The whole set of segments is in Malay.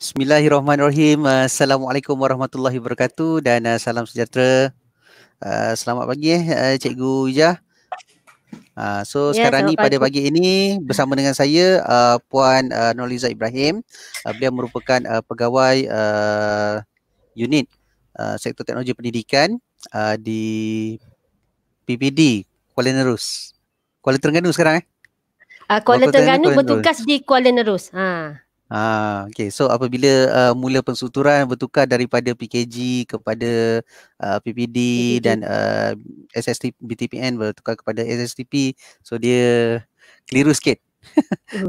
Bismillahirrahmanirrahim. Assalamualaikum warahmatullahi wabarakatuh dan uh, salam sejahtera. Uh, selamat pagi eh uh, Cikgu Ijah. Uh, so ya, sekarang ni pada pagi ini bersama dengan saya uh, Puan uh, Noliza Ibrahim. Uh, beliau merupakan uh, pegawai uh, unit uh, sektor teknologi pendidikan uh, di PPD Kuala Nerus. Kuala Terengganu sekarang eh? Uh, Kuala, Kuala Terengganu, Terengganu bertugas di Kuala Nerus. Ha. Ah, okay. So apabila uh, mula pensuturan bertukar daripada PKG kepada uh, PPD PPD. dan uh, SST BTPN bertukar kepada SSTP, so dia keliru sikit.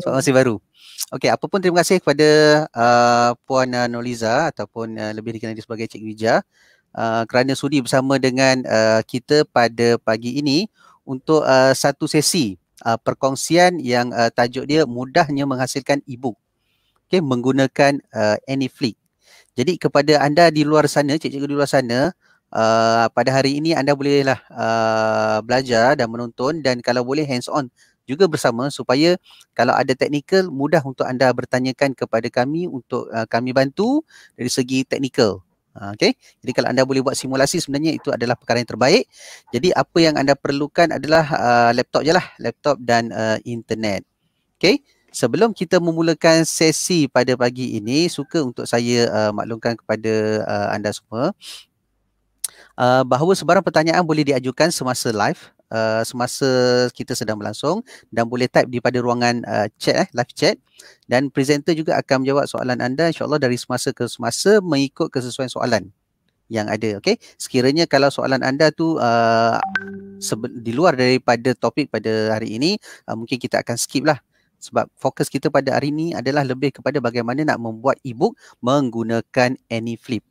so masih baru. Okay, apa pun terima kasih kepada uh, Puan uh, Noliza ataupun uh, lebih dikenali sebagai Cik Wija uh, kerana sudi bersama dengan uh, kita pada pagi ini untuk uh, satu sesi uh, perkongsian yang uh, tajuk dia mudahnya menghasilkan e-book okay, menggunakan uh, AnyFlick. Jadi kepada anda di luar sana, cikgu di luar sana, uh, pada hari ini anda bolehlah uh, belajar dan menonton dan kalau boleh hands on juga bersama supaya kalau ada teknikal mudah untuk anda bertanyakan kepada kami untuk uh, kami bantu dari segi teknikal. Uh, okay. Jadi kalau anda boleh buat simulasi sebenarnya itu adalah perkara yang terbaik. Jadi apa yang anda perlukan adalah uh, laptop je lah. Laptop dan uh, internet. Okay sebelum kita memulakan sesi pada pagi ini suka untuk saya uh, maklumkan kepada uh, anda semua uh, bahawa sebarang pertanyaan boleh diajukan semasa live uh, semasa kita sedang berlangsung dan boleh type di pada ruangan uh, chat eh live chat. Dan presenter juga akan menjawab soalan anda insyaallah dari semasa ke semasa mengikut kesesuaian soalan yang ada okey? Sekiranya kalau soalan anda tu uh, di luar daripada topik pada hari ini uh, mungkin kita akan skip lah sebab fokus kita pada hari ini adalah lebih kepada bagaimana nak membuat e-book menggunakan AnyFlip.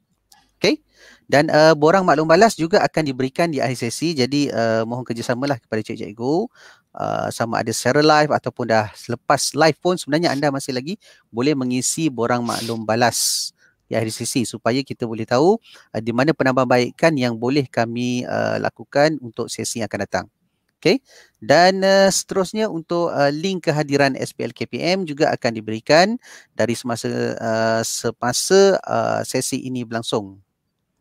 Okay. Dan uh, borang maklum balas juga akan diberikan di akhir sesi. Jadi uh, mohon kerjasamalah kepada cikgu-cikgu. Uh, sama ada secara live ataupun dah selepas live pun sebenarnya anda masih lagi boleh mengisi borang maklum balas di akhir sesi supaya kita boleh tahu uh, di mana penambahbaikan yang boleh kami uh, lakukan untuk sesi yang akan datang. Okay. Dan uh, seterusnya untuk uh, link kehadiran SPL KPM juga akan diberikan dari semasa uh, semasa uh, sesi ini berlangsung.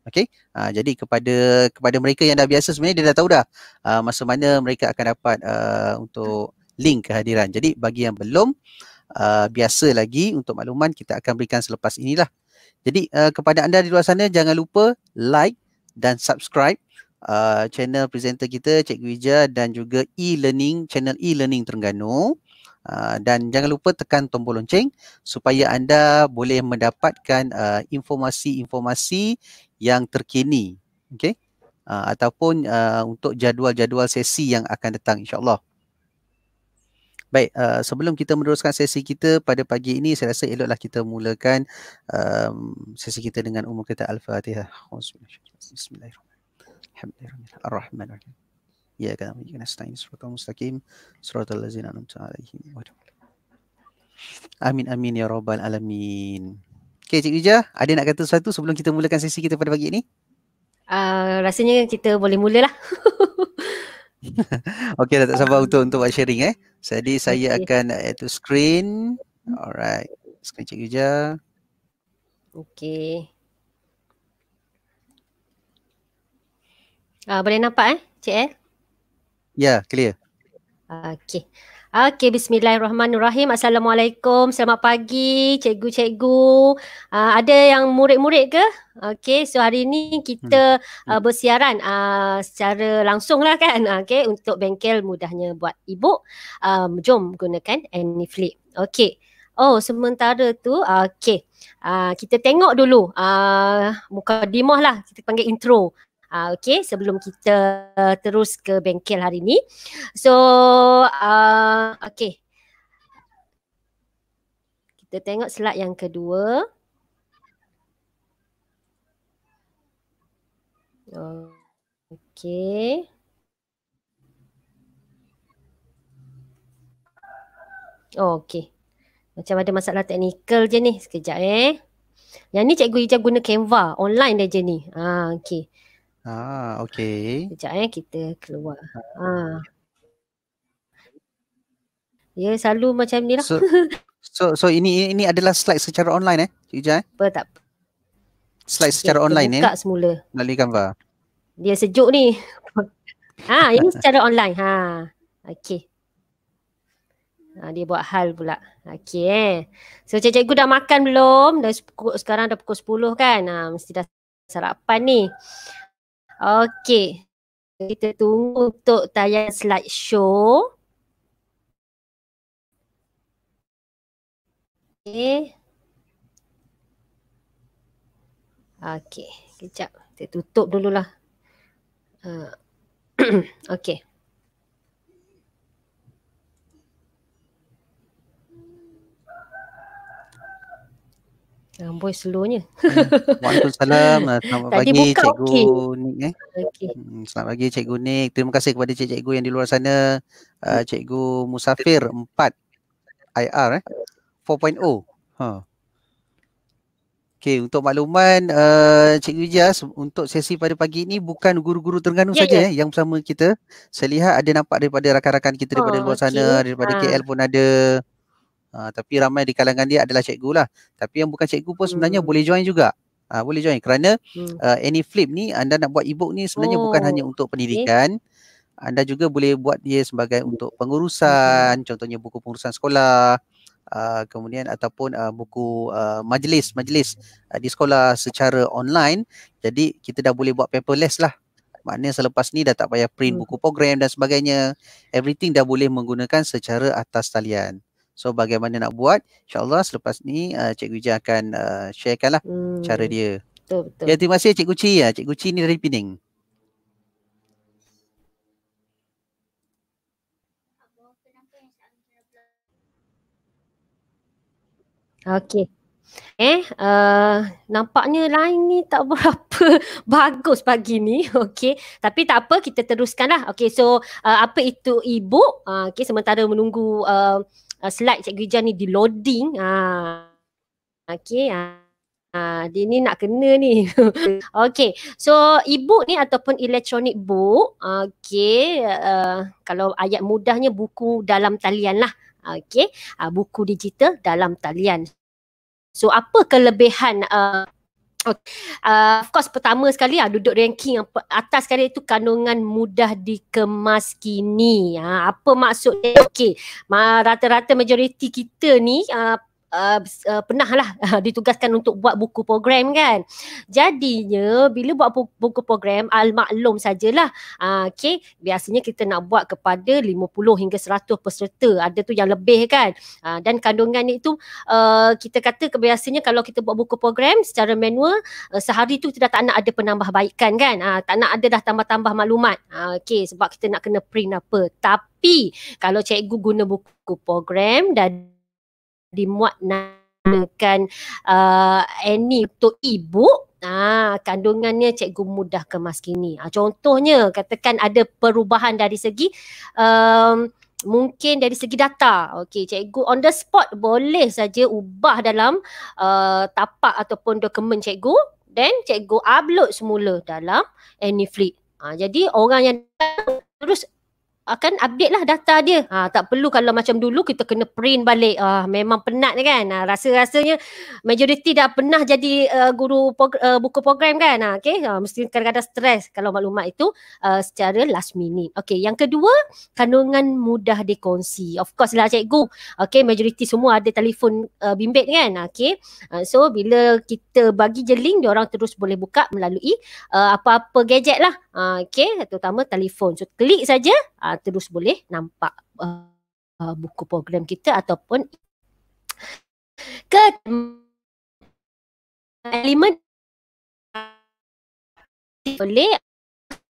Okay. Uh, jadi kepada kepada mereka yang dah biasa sebenarnya dia dah tahu dah uh, masa mana mereka akan dapat uh, untuk link kehadiran. Jadi bagi yang belum uh, biasa lagi untuk makluman kita akan berikan selepas inilah. Jadi uh, kepada anda di luar sana jangan lupa like dan subscribe uh, channel presenter kita Cikgu Ija dan juga e-learning channel e-learning Terengganu. Uh, dan jangan lupa tekan tombol lonceng supaya anda boleh mendapatkan uh, informasi-informasi yang terkini okey uh, ataupun uh, untuk jadual-jadual sesi yang akan datang insyaallah Baik, uh, sebelum kita meneruskan sesi kita pada pagi ini, saya rasa eloklah kita mulakan um, sesi kita dengan umum kita Al-Fatihah. Bismillahirrahmanirrahim. Alhamdulillah. Ar-Rahman Ar-Rahim. Ya kan, ya kan, nasta'in suratul mustaqim, suratul lazina an'amta alaihim. Amin amin ya rabbal alamin. Okey, Cik Wija, ada nak kata sesuatu sebelum kita mulakan sesi kita pada pagi ini? Uh, rasanya kita boleh mulalah. Okey, tak sabar untuk untuk buat sharing eh. Jadi saya okay. akan add to screen. Alright. Screen Cik Wija. Okey. Uh, boleh nampak eh, Cik eh? Ya, yeah, clear. Okey. Okey, bismillahirrahmanirrahim. Assalamualaikum. Selamat pagi, cikgu-cikgu. Uh, ada yang murid-murid ke? Okey, so hari ini kita hmm. uh, bersiaran uh, secara langsung lah kan. Okey, untuk bengkel mudahnya buat e-book. Um, jom gunakan AnyFlip. Okey. Oh, sementara tu, okey. Uh, kita tengok dulu uh, muka dimah lah. Kita panggil intro. Uh, okay, sebelum kita uh, terus ke bengkel hari ni. So, uh, okay. Kita tengok slide yang kedua. Okay. Oh, okay. Macam ada masalah teknikal je ni. Sekejap eh. Yang ni cikgu Ija guna Canva. Online dia je ni. Ah, okay. Ah, okey. Sekejap eh kita keluar. Ha. Ya selalu macam ni lah. So, So so ini ini adalah slide secara online eh, Cik Ija eh? Apa tak? Slide secara okay, online buka eh. Buka semula. Melalui Canva. Dia sejuk ni. ha, ini secara online. Ha. Okey. Ha, dia buat hal pula. Okey eh. So cikgu dah makan belum? Dah sekarang dah pukul 10 kan? Ha, mesti dah sarapan ni. Okey. Kita tunggu untuk tayang slideshow. Okay. Okay. Kejap. Kita tutup dululah. Uh. Okay. Amboi slownya. Hmm. Waalaikumsalam. Selamat Tadi pagi buka Cikgu okey. Nik eh. Okay. Hmm, Selamat pagi Cikgu Nik. Terima kasih kepada cikgu yang di luar sana. Uh, Cikgu Musafir 4 IR eh. 4.0. Ha. Okey, untuk makluman uh, Cikgu Ijaz untuk sesi pada pagi ini bukan guru-guru Terengganu Ya, saja ya. eh yang bersama kita. Saya lihat ada nampak daripada rakan-rakan kita daripada Oh, luar sana, daripada Ha. KL pun ada. Uh, tapi ramai di kalangan dia adalah cikgu lah. Tapi yang bukan cikgu pun sebenarnya Hmm. boleh join juga. Uh, boleh join kerana Hmm. uh, any flip ni anda nak buat ebook ni sebenarnya oh, bukan hanya untuk pendidikan. Anda juga boleh buat dia sebagai untuk pengurusan, contohnya buku pengurusan sekolah, uh, kemudian ataupun uh, buku uh, majlis majlis uh, di sekolah secara online. Jadi kita dah boleh buat paperless lah. Maknanya selepas ni dah tak payah print Hmm. buku program dan sebagainya. Everything dah boleh menggunakan secara atas talian. So bagaimana nak buat? InsyaAllah selepas ni uh, Cikgu Ija akan uh, sharekan lah Hmm. cara dia. Betul betul. Ya terima kasih Cikgu Ci. Ya, Cikgu Ci ni dari Pening. Okey. Eh, uh, nampaknya line ni tak berapa bagus pagi ni. Okey. Tapi tak apa, kita teruskanlah. Okey, so uh, apa itu e-book? Uh, Okey, sementara menunggu uh, uh, slide Cikgu Ijan ni di loading. Uh, Okey. Uh, Ha, dia ni nak kena ni. okay. So e-book ni ataupun electronic book. Okay. Uh, kalau ayat mudahnya buku dalam talian lah. Okay. Uh, buku digital dalam talian. So apa kelebihan uh, Okay. Uh, of course pertama sekali uh, duduk ranking yang atas sekali itu kandungan mudah dikemas kini. Ha, apa maksudnya? Okey, ma- rata-rata majoriti kita ni uh, Uh, uh, pernah lah uh, ditugaskan untuk buat buku program kan. Jadinya bila buat bu- buku program al-maklum sajalah. Uh, okay, biasanya kita nak buat kepada 50 hingga 100 peserta. Ada tu yang lebih kan. Uh, dan kandungan itu uh, kita kata biasanya kalau kita buat buku program secara manual uh, sehari tu kita dah tak nak ada penambahbaikan kan. Uh, tak nak ada dah tambah-tambah maklumat. Uh, okay, sebab kita nak kena print apa. Tapi kalau cikgu guna buku program dan dimuat namakan uh, any untuk e-book Ah, kandungannya cikgu mudah kemas kini. Ah, contohnya katakan ada perubahan dari segi um, mungkin dari segi data. Okey, cikgu on the spot boleh saja ubah dalam uh, tapak ataupun dokumen cikgu then cikgu upload semula dalam AnyFlip. Ah, jadi orang yang terus akan update lah data dia. Ha, tak perlu kalau macam dulu kita kena print balik. Ah, memang penat kan. Ha, rasa-rasanya majoriti dah pernah jadi uh, guru prog- uh, buku program kan. Ha, okay? ha, mesti kadang-kadang stres kalau maklumat itu uh, secara last minute. Okay, yang kedua kandungan mudah dikongsi. Of course lah cikgu. Okay, majoriti semua ada telefon uh, bimbit kan. Okay, uh, so bila kita bagi je link, orang terus boleh buka melalui uh, apa-apa gadget lah. Uh, okay, terutama telefon. So klik saja uh, terus boleh nampak uh, uh, buku program kita ataupun ke elemen boleh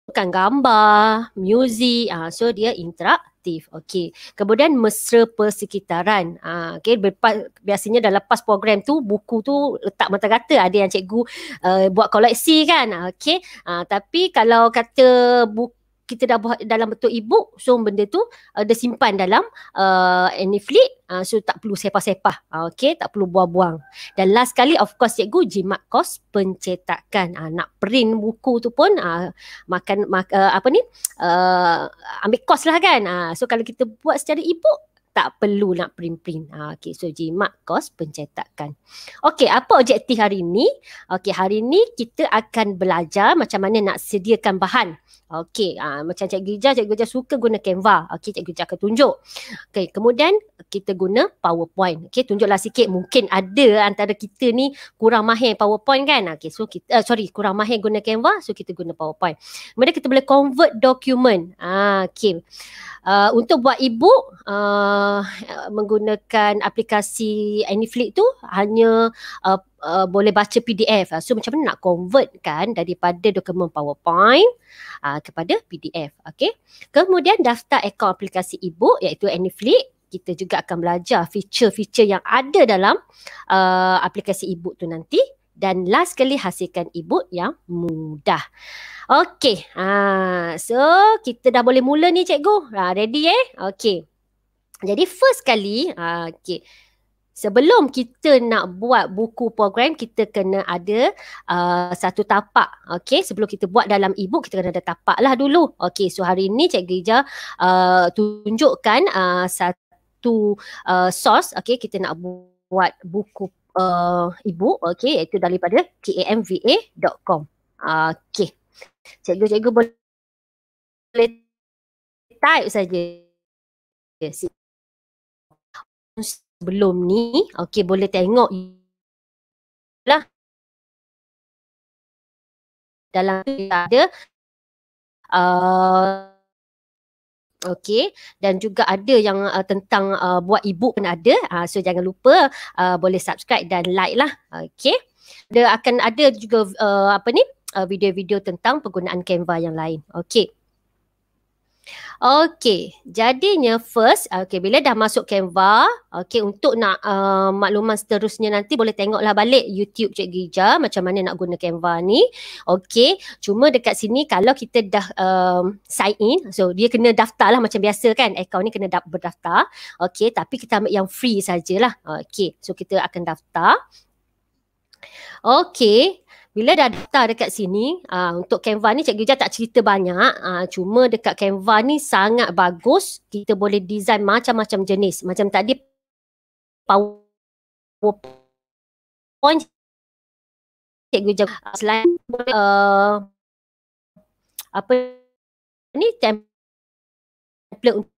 bukan gambar, muzik, ah so dia interaktif. Okey. Kemudian mesra persekitaran. Ah okey berpa- biasanya dah lepas program tu buku tu letak mata kata ada yang cikgu uh, buat koleksi kan. Okey. Ah tapi kalau kata buku kita dah buat dalam bentuk e-book so benda tu uh, dia simpan dalam uh, Anyflip uh, so tak perlu sepah-sepah. Uh, okay tak perlu buang-buang. Dan last kali of course cikgu jimat kos pencetakan. Uh, nak print buku tu pun uh, makan mak, uh, apa ni uh, ambil kos lah kan. Uh, so kalau kita buat secara e-book tak perlu nak print-print. Ha, okay, so jimat kos pencetakan. Okay, apa objektif hari ini? Okay, hari ini kita akan belajar macam mana nak sediakan bahan. Okay, ha, macam Cikgu Ija, Cikgu Ija suka guna Canva. Okay, Cikgu Ija akan tunjuk. Okay, kemudian kita guna PowerPoint. Okay, tunjuklah sikit. Mungkin ada antara kita ni kurang mahir PowerPoint kan? Okay, so kita, uh, sorry, kurang mahir guna Canva. So, kita guna PowerPoint. Kemudian kita boleh convert document. Ah, okay. Uh, untuk buat e-book uh, menggunakan aplikasi Anyflix tu hanya uh, uh, boleh baca PDF. Uh, so macam mana nak convert kan daripada dokumen PowerPoint uh, kepada PDF. Okay. Kemudian daftar akaun aplikasi e-book iaitu Anyflix. Kita juga akan belajar feature-feature yang ada dalam uh, aplikasi e-book tu nanti. Dan last kali hasilkan e-book yang mudah. Okay, ha, so kita dah boleh mula ni cikgu. Ha, ready eh? Okay. Jadi first kali, ha, okay. Sebelum kita nak buat buku program, kita kena ada uh, satu tapak. Okay, sebelum kita buat dalam e-book, kita kena ada tapak lah dulu. Okay, so hari ni Cikgu Ija uh, tunjukkan uh, satu uh, source. Okay, kita nak buat buku uh, e-book. Okay, iaitu daripada kamva.com. Okay. Cikgu-cikgu boleh type saja. Sebelum ni, okey boleh tengok lah. Dalam ada uh, Okey dan juga ada yang uh, tentang uh, buat e-book pun ada. Uh, so jangan lupa uh, boleh subscribe dan like lah. Okey. Dia akan ada juga uh, apa ni? uh, video-video tentang penggunaan Canva yang lain. Okay. Okay, jadinya first, okay, bila dah masuk Canva, okay, untuk nak uh, makluman seterusnya nanti boleh tengoklah balik YouTube Cik Gija macam mana nak guna Canva ni. Okay, cuma dekat sini kalau kita dah um, sign in, so dia kena daftar lah macam biasa kan, account ni kena da- berdaftar. Okay, tapi kita ambil yang free sajalah. Okay, so kita akan daftar. Okay, bila dah daftar dekat sini uh, untuk Canva ni Cikgu Ija tak cerita banyak. Uh, cuma dekat Canva ni sangat bagus. Kita boleh design macam-macam jenis. Macam tadi PowerPoint Cikgu Ija uh, selain uh, apa ni template untuk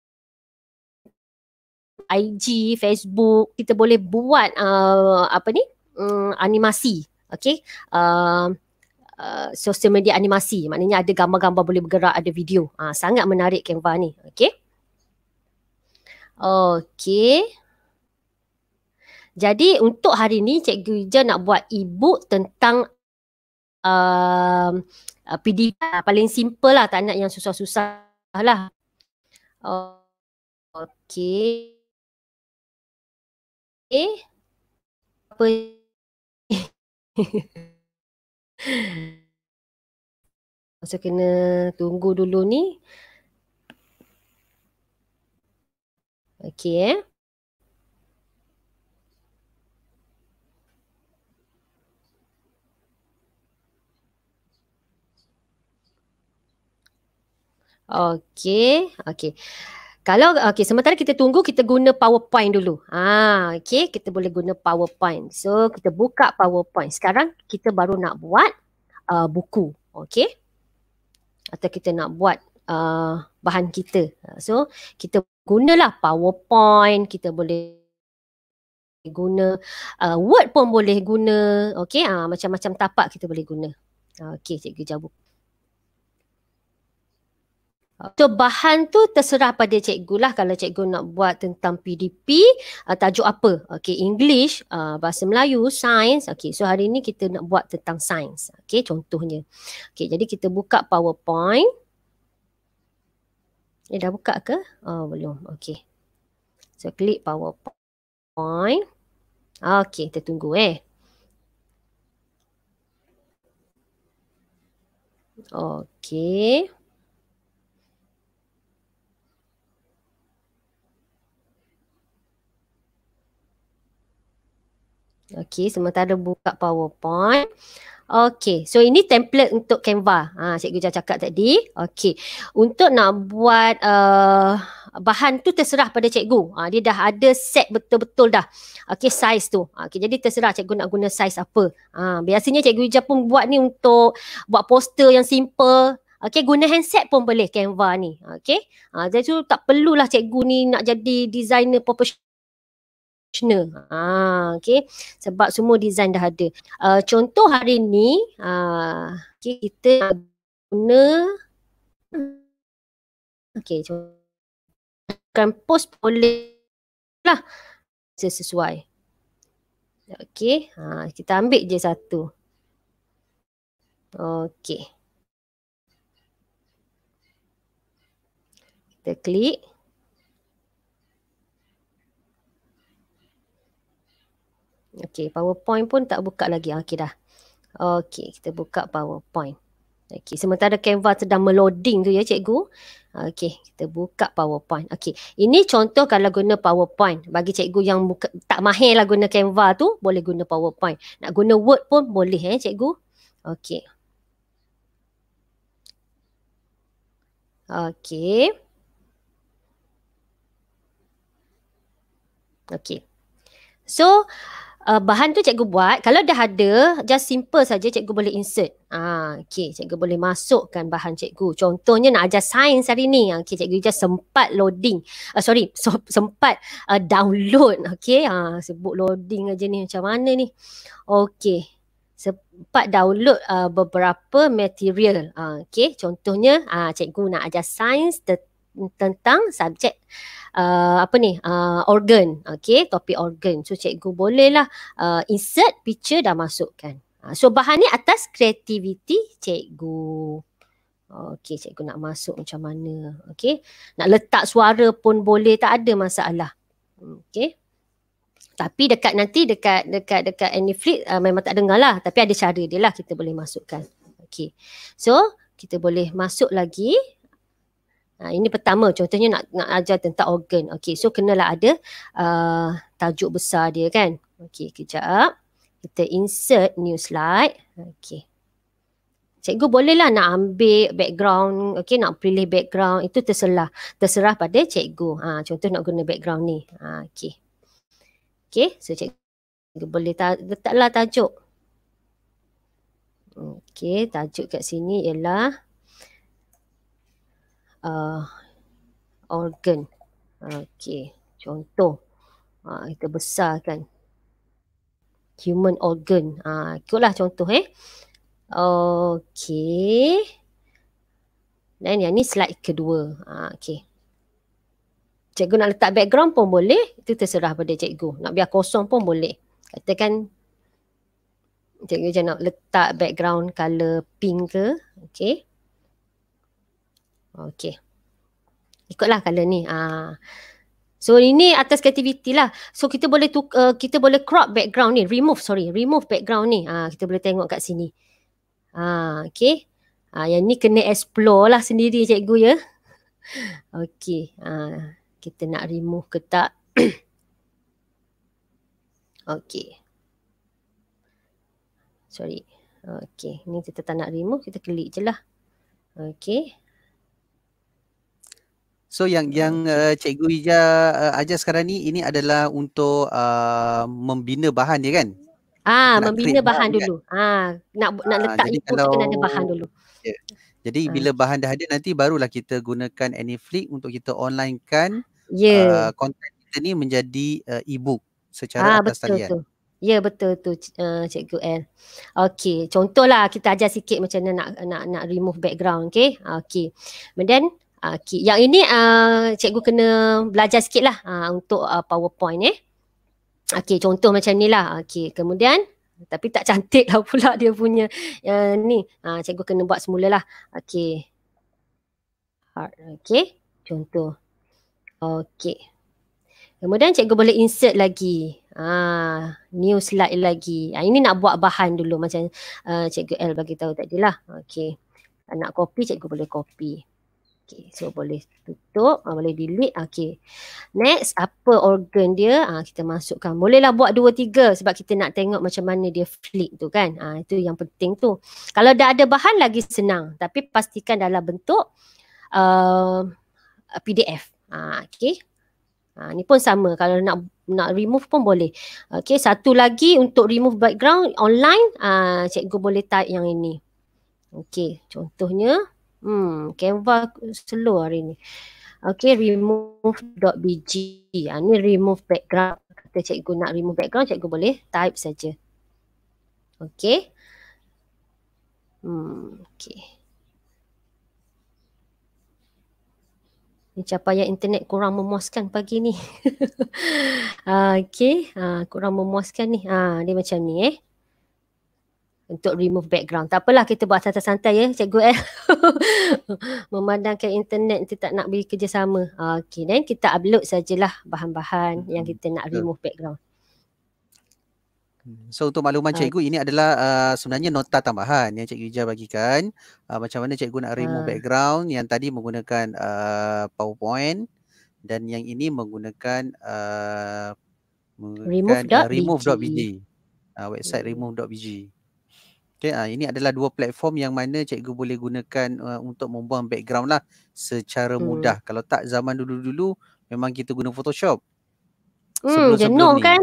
IG, Facebook kita boleh buat uh, apa ni um, animasi okay uh, uh, social media animasi. Maknanya ada gambar-gambar boleh bergerak ada video. Uh, sangat menarik Canva ni. Okay okay jadi untuk hari ni Cikgu Ija nak buat e-book tentang uh, uh, PDF paling simple lah tak nak yang susah-susah lah. Okay eh apa Masa kena tunggu dulu ni. Okey eh. Okey, okey. Kalau okey sementara kita tunggu kita guna PowerPoint dulu. Ah okey kita boleh guna PowerPoint. So kita buka PowerPoint. Sekarang kita baru nak buat uh, buku. Okey. Atau kita nak buat uh, bahan kita. So kita gunalah PowerPoint, kita boleh guna uh, Word pun boleh guna. Okey ah macam-macam tapak kita boleh guna. Okey cikgu jawab. So bahan tu terserah pada cikgu lah kalau cikgu nak buat tentang PDP uh, tajuk apa? Okay English, uh, bahasa Melayu, Sains. Okay so hari ni kita nak buat tentang Sains. Okay contohnya. Okay jadi kita buka PowerPoint. Eh dah buka ke? Oh belum. Okay. So klik PowerPoint. Okay kita tunggu eh. Okay. Okay, sementara buka PowerPoint. Okay, so ini template untuk Canva. Ha, Cikgu Jah cakap tadi. Okay, untuk nak buat uh, bahan tu terserah pada cikgu. Ha, dia dah ada set betul-betul dah. Okey size tu. Okay, jadi terserah cikgu nak guna size apa. Ha, biasanya cikgu hijab pun buat ni untuk buat poster yang simple. Okey guna handset pun boleh Canva ni. Okey. Ha, jadi tu tak perlulah cikgu ni nak jadi designer professional. Ha, okey. Sebab semua design dah ada. Uh, contoh hari ni uh, okay, kita guna Okey, akan post boleh lah sesuai. Okey, ha, kita ambil je satu. Okey. Kita klik. Okey, PowerPoint pun tak buka lagi. Okey dah. Okey, kita buka PowerPoint. Okey, sementara Canva sedang meloading tu ya cikgu. Okey, kita buka PowerPoint. Okey, ini contoh kalau guna PowerPoint. Bagi cikgu yang buka, tak mahir lah guna Canva tu, boleh guna PowerPoint. Nak guna Word pun boleh eh cikgu. Okey. Okey. Okey. So, uh, bahan tu cikgu buat. Kalau dah ada just simple saja cikgu boleh insert. Ah okey cikgu boleh masukkan bahan cikgu. Contohnya nak ajar sains hari ni. Ah, okey cikgu just sempat loading. Uh, sorry so, sempat uh, download. Okey ah sebut loading aja ni macam mana ni? Okey sempat download uh, beberapa material. Ah okey contohnya ah cikgu nak ajar sains tentang subjek uh, apa ni uh, organ. Okey topik organ. So cikgu bolehlah uh, insert picture dah masukkan. Uh, so bahan ni atas creativity cikgu. Okey cikgu nak masuk macam mana? Okey nak letak suara pun boleh tak ada masalah. Okey tapi dekat nanti dekat dekat dekat Anyflix uh, memang tak dengar lah. Tapi ada cara dia lah kita boleh masukkan. Okey so kita boleh masuk lagi Ha, ini pertama contohnya nak nak ajar tentang organ. Okey, so kenalah ada uh, tajuk besar dia kan. Okey, kejap. Kita insert new slide. Okey. Cikgu bolehlah nak ambil background, okey nak pilih background itu terserah terserah pada cikgu. Ha, contoh nak guna background ni. Ha, okey. Okey, so cikgu boleh ta- letaklah tajuk. Okey, tajuk kat sini ialah uh, organ. Okey, contoh. Uh, kita besarkan. Human organ. Uh, ikutlah contoh eh. Okey. Dan yang ni slide kedua. Uh, Okey. Cikgu nak letak background pun boleh. Itu terserah pada cikgu. Nak biar kosong pun boleh. Katakan cikgu je nak letak background color pink ke. Okay. Ikutlah color ni. Ah. So ini atas creativity lah. So kita boleh tuk, uh, kita boleh crop background ni. Remove sorry. Remove background ni. Ah, kita boleh tengok kat sini. Ah, okay. Ah, yang ni kena explore lah sendiri cikgu ya. Okay. Ah, kita nak remove ke tak. okay. Sorry. Okay. Ni kita tak nak remove. Kita klik je lah. Okay. So yang yang uh, Cikgu Ija uh, ajar sekarang ni ini adalah untuk uh, membina bahan dia kan? Ah, nak membina bahan, bahan dulu. Kan? Ah, nak nak ah, letak itu kalau, kena ada bahan dulu. Yeah. Jadi ah. bila bahan dah ada nanti barulah kita gunakan Anyflix untuk kita online kan yeah. uh, konten kita ni menjadi uh, e-book secara ah, atas betul, talian. Betul. Ya betul tu uh, Cikgu L. Okey, contohlah kita ajar sikit macam mana nak nak nak remove background, okey? Okey. Kemudian Okay. Yang ini uh, cikgu kena belajar sikit lah uh, untuk uh, PowerPoint eh. Okay, contoh macam ni lah. Okay, kemudian tapi tak cantik lah pula dia punya uh, ni. Uh, cikgu kena buat semula lah. Okay. Okay, contoh. Okay. Kemudian cikgu boleh insert lagi. Ah, new slide lagi. Ah, ini nak buat bahan dulu macam uh, cikgu L bagi tahu tadi lah. Okay. Nak copy cikgu boleh copy. Okay, so boleh tutup, uh, boleh delete. Okay. Next, apa organ dia? Uh, kita masukkan. Bolehlah buat dua tiga sebab kita nak tengok macam mana dia flip tu kan. Uh, itu yang penting tu. Kalau dah ada bahan lagi senang. Tapi pastikan dalam bentuk uh, PDF. Ha, okay. Ha, ni pun sama kalau nak nak remove pun boleh. Okay, satu lagi untuk remove background online, uh, cikgu boleh type yang ini. Okay, contohnya, hmm, Canva slow hari ni. Okay, remove.bg. Ha, ni remove background. Kata cikgu nak remove background, cikgu boleh type saja. Okay. Hmm, okay. Ni capaian internet kurang memuaskan pagi ni. uh, okay, uh, kurang memuaskan ni. Uh, dia macam ni eh. Untuk remove background. Tak apalah kita buat santai-santai ya cikgu eh. Memandangkan internet tu tak nak beri kerjasama. Okay, then kita upload sajalah bahan-bahan hmm. yang kita nak remove background. Hmm. So untuk makluman ah. cikgu ini adalah uh, sebenarnya nota tambahan yang cikgu Ija bagikan uh, macam mana cikgu nak remove uh. background yang tadi menggunakan uh, PowerPoint dan yang ini menggunakan uh, remove.bg uh, remove uh, website hmm. remove.bg. Okay, uh, ini adalah dua platform yang mana cikgu boleh gunakan uh, untuk membuang background lah secara hmm. mudah. Kalau tak zaman dulu-dulu memang kita guna Photoshop. Hmm, jenuh kan?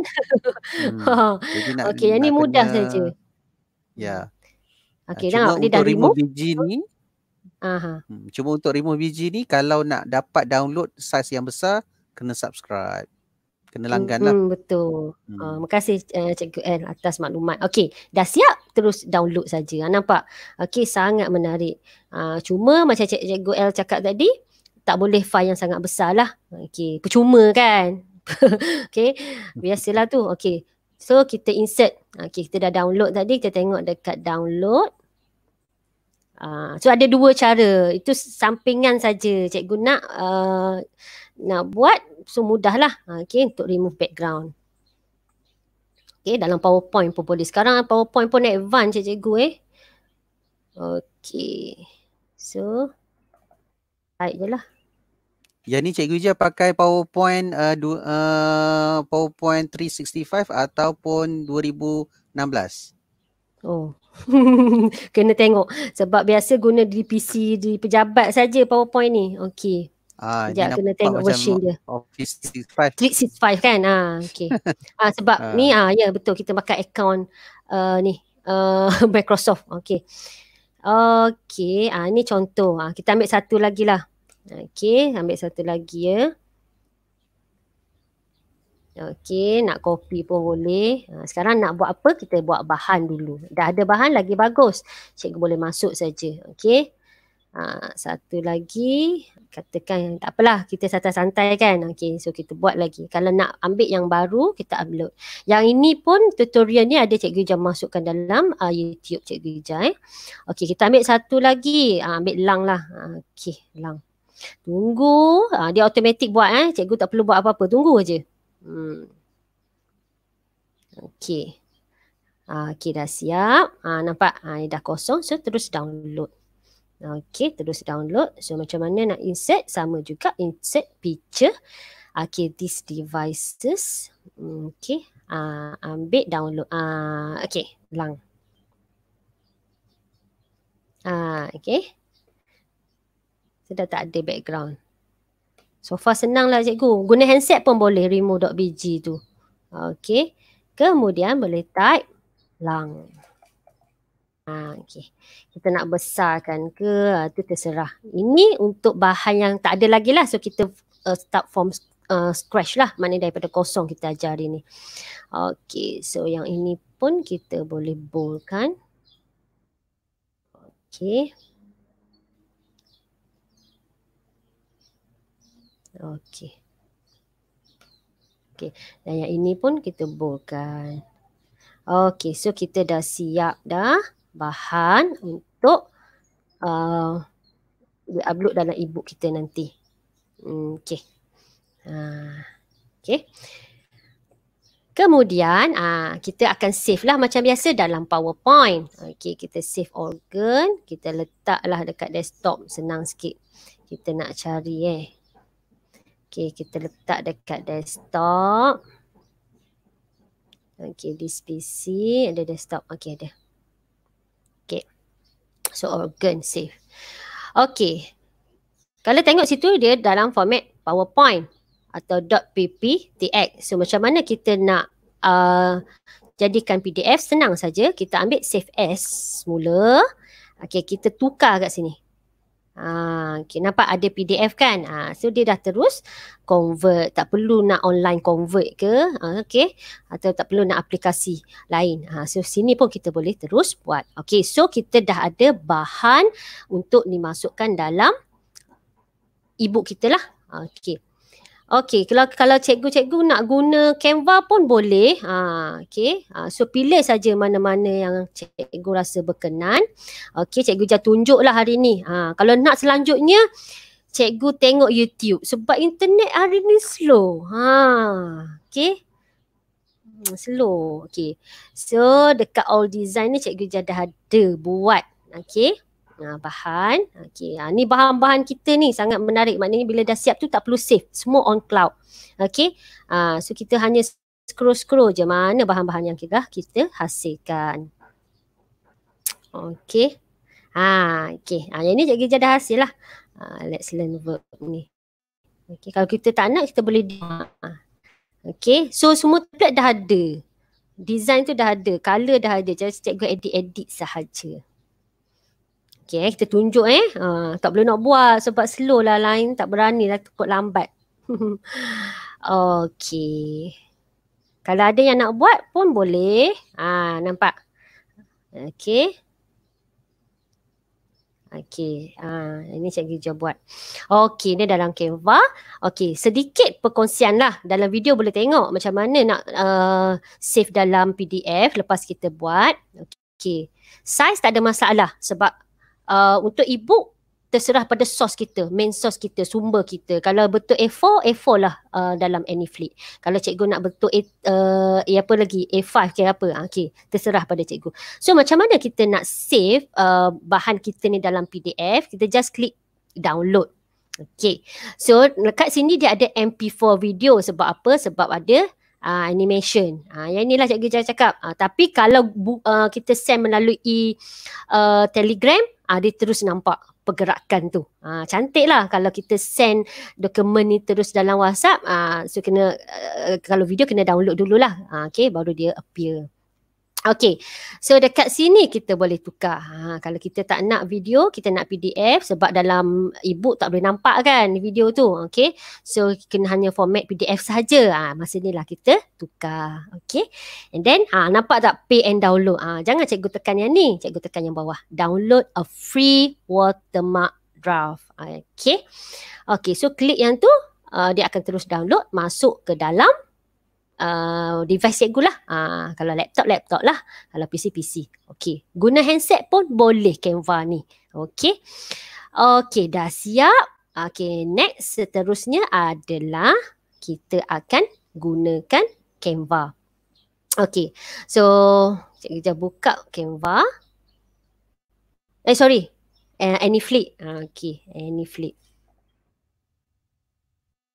Hmm. Jadi nak, okay, yang ni mudah kena, saja. Ya. Okay, Cuma dia dah remove. biji ni, Aha. Hmm, cuma untuk remove biji ni, kalau nak dapat download size yang besar, kena subscribe. Kena langgan lah. Hmm, betul. Hmm. Uh, terima kasih uh, Cikgu N atas maklumat. Okay, dah siap terus download saja. Uh, nampak? Okay, sangat menarik. Uh, cuma macam Cikgu L cakap tadi, tak boleh file yang sangat besar lah. Okay, percuma kan? okay, biasalah tu. Okay, so kita insert. Okay, kita dah download tadi. Kita tengok dekat download. Uh, so ada dua cara. Itu sampingan saja cikgu nak uh, nak buat. So mudahlah. Okay, untuk remove background. Okay, dalam PowerPoint pun boleh. Sekarang PowerPoint pun advance cikgu eh. Okay. So, type je lah. Yang ni Cikgu Ija pakai PowerPoint uh, du, uh, PowerPoint 365 ataupun 2016? Oh. Kena tengok sebab biasa guna di PC di pejabat saja PowerPoint ni. Okey. Ah, Sekejap kena tengok version dia. Office 365. 365 kan? Ah, okey. ah sebab ah. ni ah ya betul kita pakai account uh, ni uh, Microsoft. Okey. Okey, ah ni contoh. Ah kita ambil satu lagi lah. Okey, ambil satu lagi ya. Okey, nak copy pun boleh. Ha, sekarang nak buat apa? Kita buat bahan dulu. Dah ada bahan lagi bagus. Cikgu boleh masuk saja. Okey. Ha, satu lagi. Katakan tak apalah. Kita santai-santai kan. Okey, so kita buat lagi. Kalau nak ambil yang baru, kita upload. Yang ini pun tutorial ni ada Cikgu Ija masukkan dalam uh, YouTube Cikgu Ija. Eh. Okey, kita ambil satu lagi. Ha, ambil lang lah. Ha, Okey, lang. Tunggu. Ha, dia automatik buat eh. Cikgu tak perlu buat apa-apa. Tunggu aja. Hmm. Okey. Ha, Okey dah siap. Ha, nampak? Ha, dah kosong. So terus download. Okey terus download. So macam mana nak insert? Sama juga insert picture. Okey this devices. Okey. Ha, ambil download. Ha, Okey lang. Ha, Okey sudah tak ada background. So far senang lah cikgu. Guna handset pun boleh remove.bg tu. Okay. Kemudian boleh type lang. Ha, okay. Kita nak besarkan ke ha, tu terserah. Ini untuk bahan yang tak ada lagi lah. So kita uh, start from uh, scratch lah. Mana daripada kosong kita ajar hari ni. Okay. So yang ini pun kita boleh boldkan. Okay. Okey. Okey. Dan yang ini pun kita bolkan. Okey. So kita dah siap dah bahan untuk uh, upload dalam ebook kita nanti. Okey. Uh, Okey. Kemudian uh, kita akan save lah macam biasa dalam PowerPoint. Okey, kita save organ, kita letaklah dekat desktop senang sikit. Kita nak cari eh. Okay, kita letak dekat desktop. Okay, this PC ada desktop. Okay, ada. Okay. So, organ save. Okay. Kalau tengok situ, dia dalam format powerpoint atau .pptx. So macam mana kita nak uh, jadikan PDF senang saja kita ambil save as mula. Okey kita tukar kat sini. Ha, okay, nampak ada PDF kan? Ha, so dia dah terus convert. Tak perlu nak online convert ke? Ha, okay. Atau tak perlu nak aplikasi lain. Ha, so sini pun kita boleh terus buat. Okay, so kita dah ada bahan untuk dimasukkan dalam ebook kita lah. Okay. Okey, kalau kalau cikgu-cikgu nak guna Canva pun boleh. Ha, okey. Ha, so pilih saja mana-mana yang cikgu rasa berkenan. Okey, cikgu jah tunjuklah hari ni. Ha, kalau nak selanjutnya cikgu tengok YouTube sebab internet hari ni slow. Ha, okey. Hmm, slow. Okey. So dekat all design ni cikgu dah ada buat. Okey. Ha, bahan. Okey, ha, ni bahan-bahan kita ni sangat menarik. Maknanya bila dah siap tu tak perlu save. Semua on cloud. Okey. Ha, so kita hanya scroll-scroll je mana bahan-bahan yang kita kita hasilkan. Okey. Ha, okey. Ha, yang ni cikgu dah hasil lah. Ha, let's learn verb ni. Okey, kalau kita tak nak kita boleh ha. Okey, so semua template dah ada. Design tu dah ada, color dah ada. Jadi cikgu edit-edit sahaja. Okay, kita tunjuk eh. Uh, tak boleh nak buat sebab slow lah lain. Tak berani lah takut lambat. okay. Kalau ada yang nak buat pun boleh. Ah, uh, nampak? Okay. Okay, uh, ini cikgu je buat. Okay, ni dalam Canva. Okay, sedikit perkongsian lah. Dalam video boleh tengok macam mana nak uh, save dalam PDF lepas kita buat. Okay, size tak ada masalah sebab uh, untuk ebook terserah pada source kita, main source kita, sumber kita. Kalau betul A4, A4 lah uh, dalam AnyFlip. Kalau cikgu nak betul A, uh, A apa lagi, A5 ke apa, uh, okay, terserah pada cikgu. So macam mana kita nak save uh, bahan kita ni dalam PDF, kita just klik download. Okay, so dekat sini dia ada MP4 video sebab apa? Sebab ada uh, animation. Uh, yang inilah cikgu jangan cakap. Uh, tapi kalau bu- uh, kita send melalui uh, telegram, uh, dia terus nampak pergerakan tu. Uh, cantik lah kalau kita send dokumen ni terus dalam WhatsApp. Uh, so kena, uh, kalau video kena download dululah. Uh, okay, baru dia appear. Okay, so dekat sini kita boleh tukar. Ha, kalau kita tak nak video, kita nak PDF sebab dalam ebook tak boleh nampak kan video tu. Okay, so kena hanya format PDF saja. Ha, masa ni lah kita tukar. Okay, and then ha, nampak tak pay and download. Ha, jangan cikgu tekan yang ni, cikgu tekan yang bawah. Download a free watermark draft. Okay, okay so klik yang tu, uh, dia akan terus download masuk ke dalam uh, device cikgu lah. Uh, kalau laptop, laptop lah. Kalau PC, PC. Okay. Guna handset pun boleh Canva ni. Okay. Okay, dah siap. Okay, next seterusnya adalah kita akan gunakan Canva. Okay, so cikgu dah buka Canva. Eh, sorry. Uh, Anyflip. Uh, okay, Anyflip.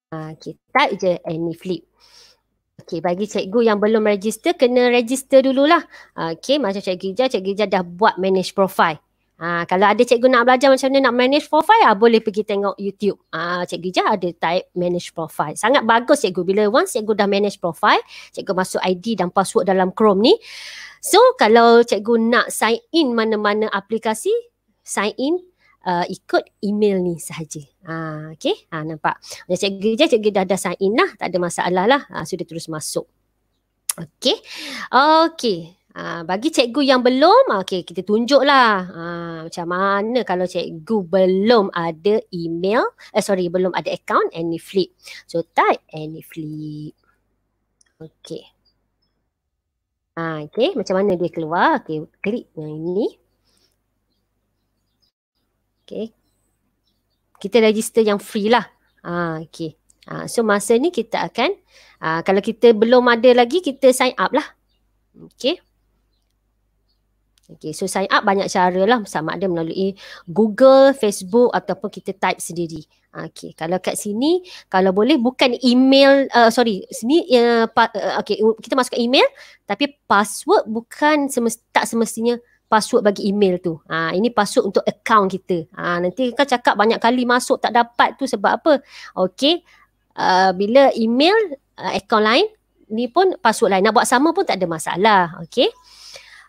Uh, okay, type je Anyflip. Okay, bagi cikgu yang belum register, kena register dululah. Okay, macam cikgu Ija, cikgu Ija dah buat manage profile. Ha, kalau ada cikgu nak belajar macam mana nak manage profile, ha, boleh pergi tengok YouTube. Ha, cikgu Ija ada type manage profile. Sangat bagus cikgu. Bila once cikgu dah manage profile, cikgu masuk ID dan password dalam Chrome ni. So, kalau cikgu nak sign in mana-mana aplikasi, sign in uh, ikut email ni sahaja. Ha, okay, ha, nampak. Macam cikgu je, cikgu dah ada sign in lah. Tak ada masalah lah. Ha, sudah terus masuk. Okay. Okay. Ha, bagi cikgu yang belum, okay, kita tunjuklah ha, macam mana kalau cikgu belum ada email, eh sorry, belum ada account Anyflip. So type Anyflip. Okay. Ha, okay, macam mana dia keluar? Okay, klik yang ini. Okay. Kita register yang free lah. Ha, okay. Ha, so masa ni kita akan, ha, kalau kita belum ada lagi, kita sign up lah. Okay. Okay, so sign up banyak cara lah. Sama ada melalui Google, Facebook ataupun kita type sendiri. Okay, kalau kat sini, kalau boleh bukan email, uh, sorry, sini uh, pa, uh, okay, kita masukkan email tapi password bukan semest, tak semestinya password bagi email tu. Ha, ini password untuk account kita. Ha, nanti kau cakap banyak kali masuk tak dapat tu sebab apa? Okay. Uh, bila email uh, account lain, ni pun password lain. Nak buat sama pun tak ada masalah. Okay.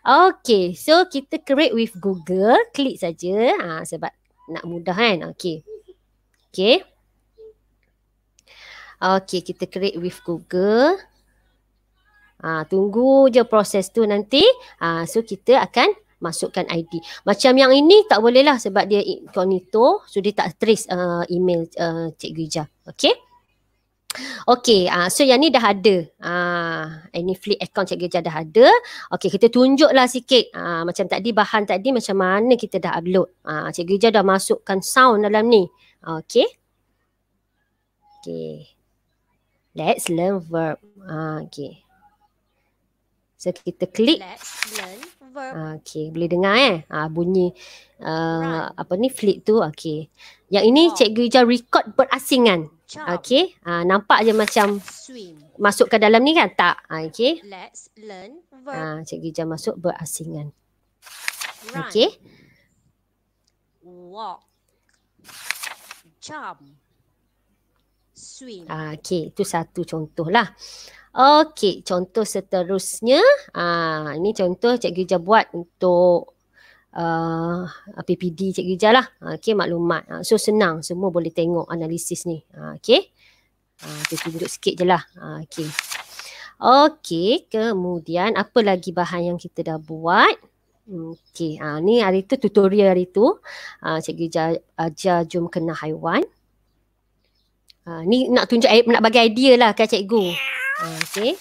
Okay. So kita create with Google. Klik saja. Ha, sebab nak mudah kan. Okay. Okay. Okay. Kita create with Google. Ha, tunggu je proses tu nanti. Ha, so kita akan masukkan ID. Macam yang ini tak boleh lah sebab dia incognito. So dia tak trace uh, email uh, Cikgu Ija. Okay. Okay, uh, so yang ni dah ada. Uh, ini flip account Cikgu Ija dah ada. Okay, kita tunjuklah sikit. Uh, macam tadi bahan tadi macam mana kita dah upload. Uh, Cikgu Ija dah masukkan sound dalam ni. Okay. Okay. Let's learn verb. Uh, okay. So kita klik. Let's learn verb. Okay, boleh dengar eh. Ah bunyi uh, apa ni flip tu. Okay. Yang ini oh. cikgu Ija record berasingan. Okay. Ah nampak je macam swim. Masuk ke dalam ni kan? Tak. Ah, okay. Let's learn verb. Ah cikgu Ija masuk berasingan. Run. Okay. Walk. Jump. Swim. Ah, okay. Itu satu contoh lah. Okey, contoh seterusnya. Ah, ini contoh Cikgu Ija buat untuk uh, PPD Cikgu Ija lah. Okey, maklumat. Uh, so senang, semua boleh tengok analisis ni. Uh, Okey. Uh, tunjuk sikit je lah. Okey. Okey, kemudian apa lagi bahan yang kita dah buat? Okey, ni hari tu tutorial hari tu. Uh, Cikgu Ija ajar jom kena haiwan. Uh, ni nak tunjuk, nak bagi idea lah kan Cikgu. Ah, okay.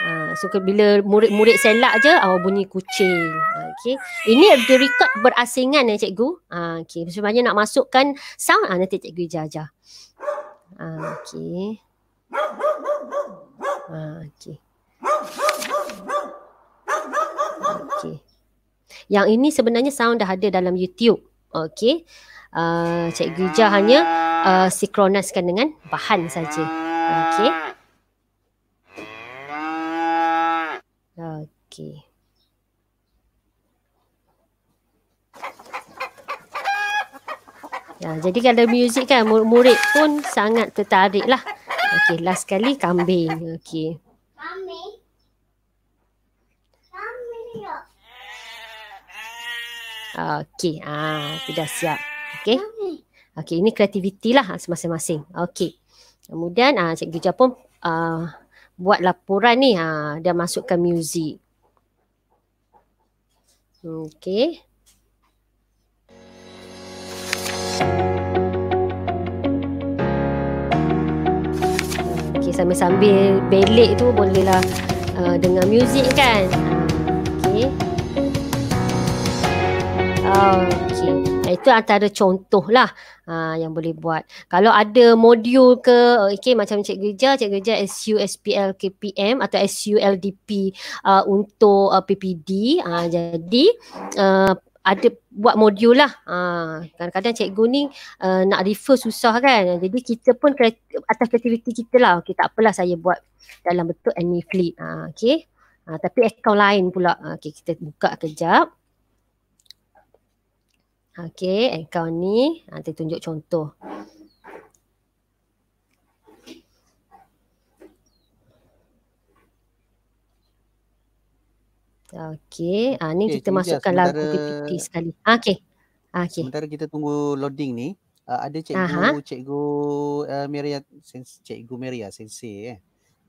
Uh, so bila murid-murid selak je awak bunyi kucing. Uh, okay. Ini the record berasingan ya cikgu. Uh, okay. Sebenarnya nak masukkan sound uh, nanti cikgu jaja. Uh, okay. Uh, okay. Okay. Yang ini sebenarnya sound dah ada dalam YouTube. Okay. Uh, cikgu Jah hanya uh, sinkronaskan dengan bahan saja. Okay. Okey. Ya, jadi kalau muzik kan murid pun sangat tertarik lah. Okey, last kali kambing. Okey. Kambing? Kambing. Okey, ah, sudah siap. Okey. Okey, ini kreativiti lah masing-masing. Okey. Kemudian ah, Cikgu Jah pun ah, buat laporan ni ha dia masukkan muzik. Okey. Okey sambil-sambil belik tu bolehlah uh, dengar muzik kan. Okey. Okey. Itu antara contoh lah uh, yang boleh buat. Kalau ada modul ke, okay, macam Cikgu Ija, Cikgu Ija SUSPL KPM atau SULDP uh, untuk uh, PPD. Uh, jadi uh, ada buat modul lah. Kadang-kadang cikgu ni uh, nak refer susah kan. Jadi kita pun atas kreativiti kita lah. Okay, tak apalah saya buat dalam bentuk Anyfleet. Uh, okay. Uh, tapi akaun lain pula. Okay, kita buka kejap. Okey, account ni nanti tunjuk contoh. Okey, ah ni okay, kita masukkan lagu PPT sekali. Ah, okey. Ah, okey. Sementara kita tunggu loading ni, uh, ada cikgu Aha. cikgu uh, Maria cikgu Maria sensei eh.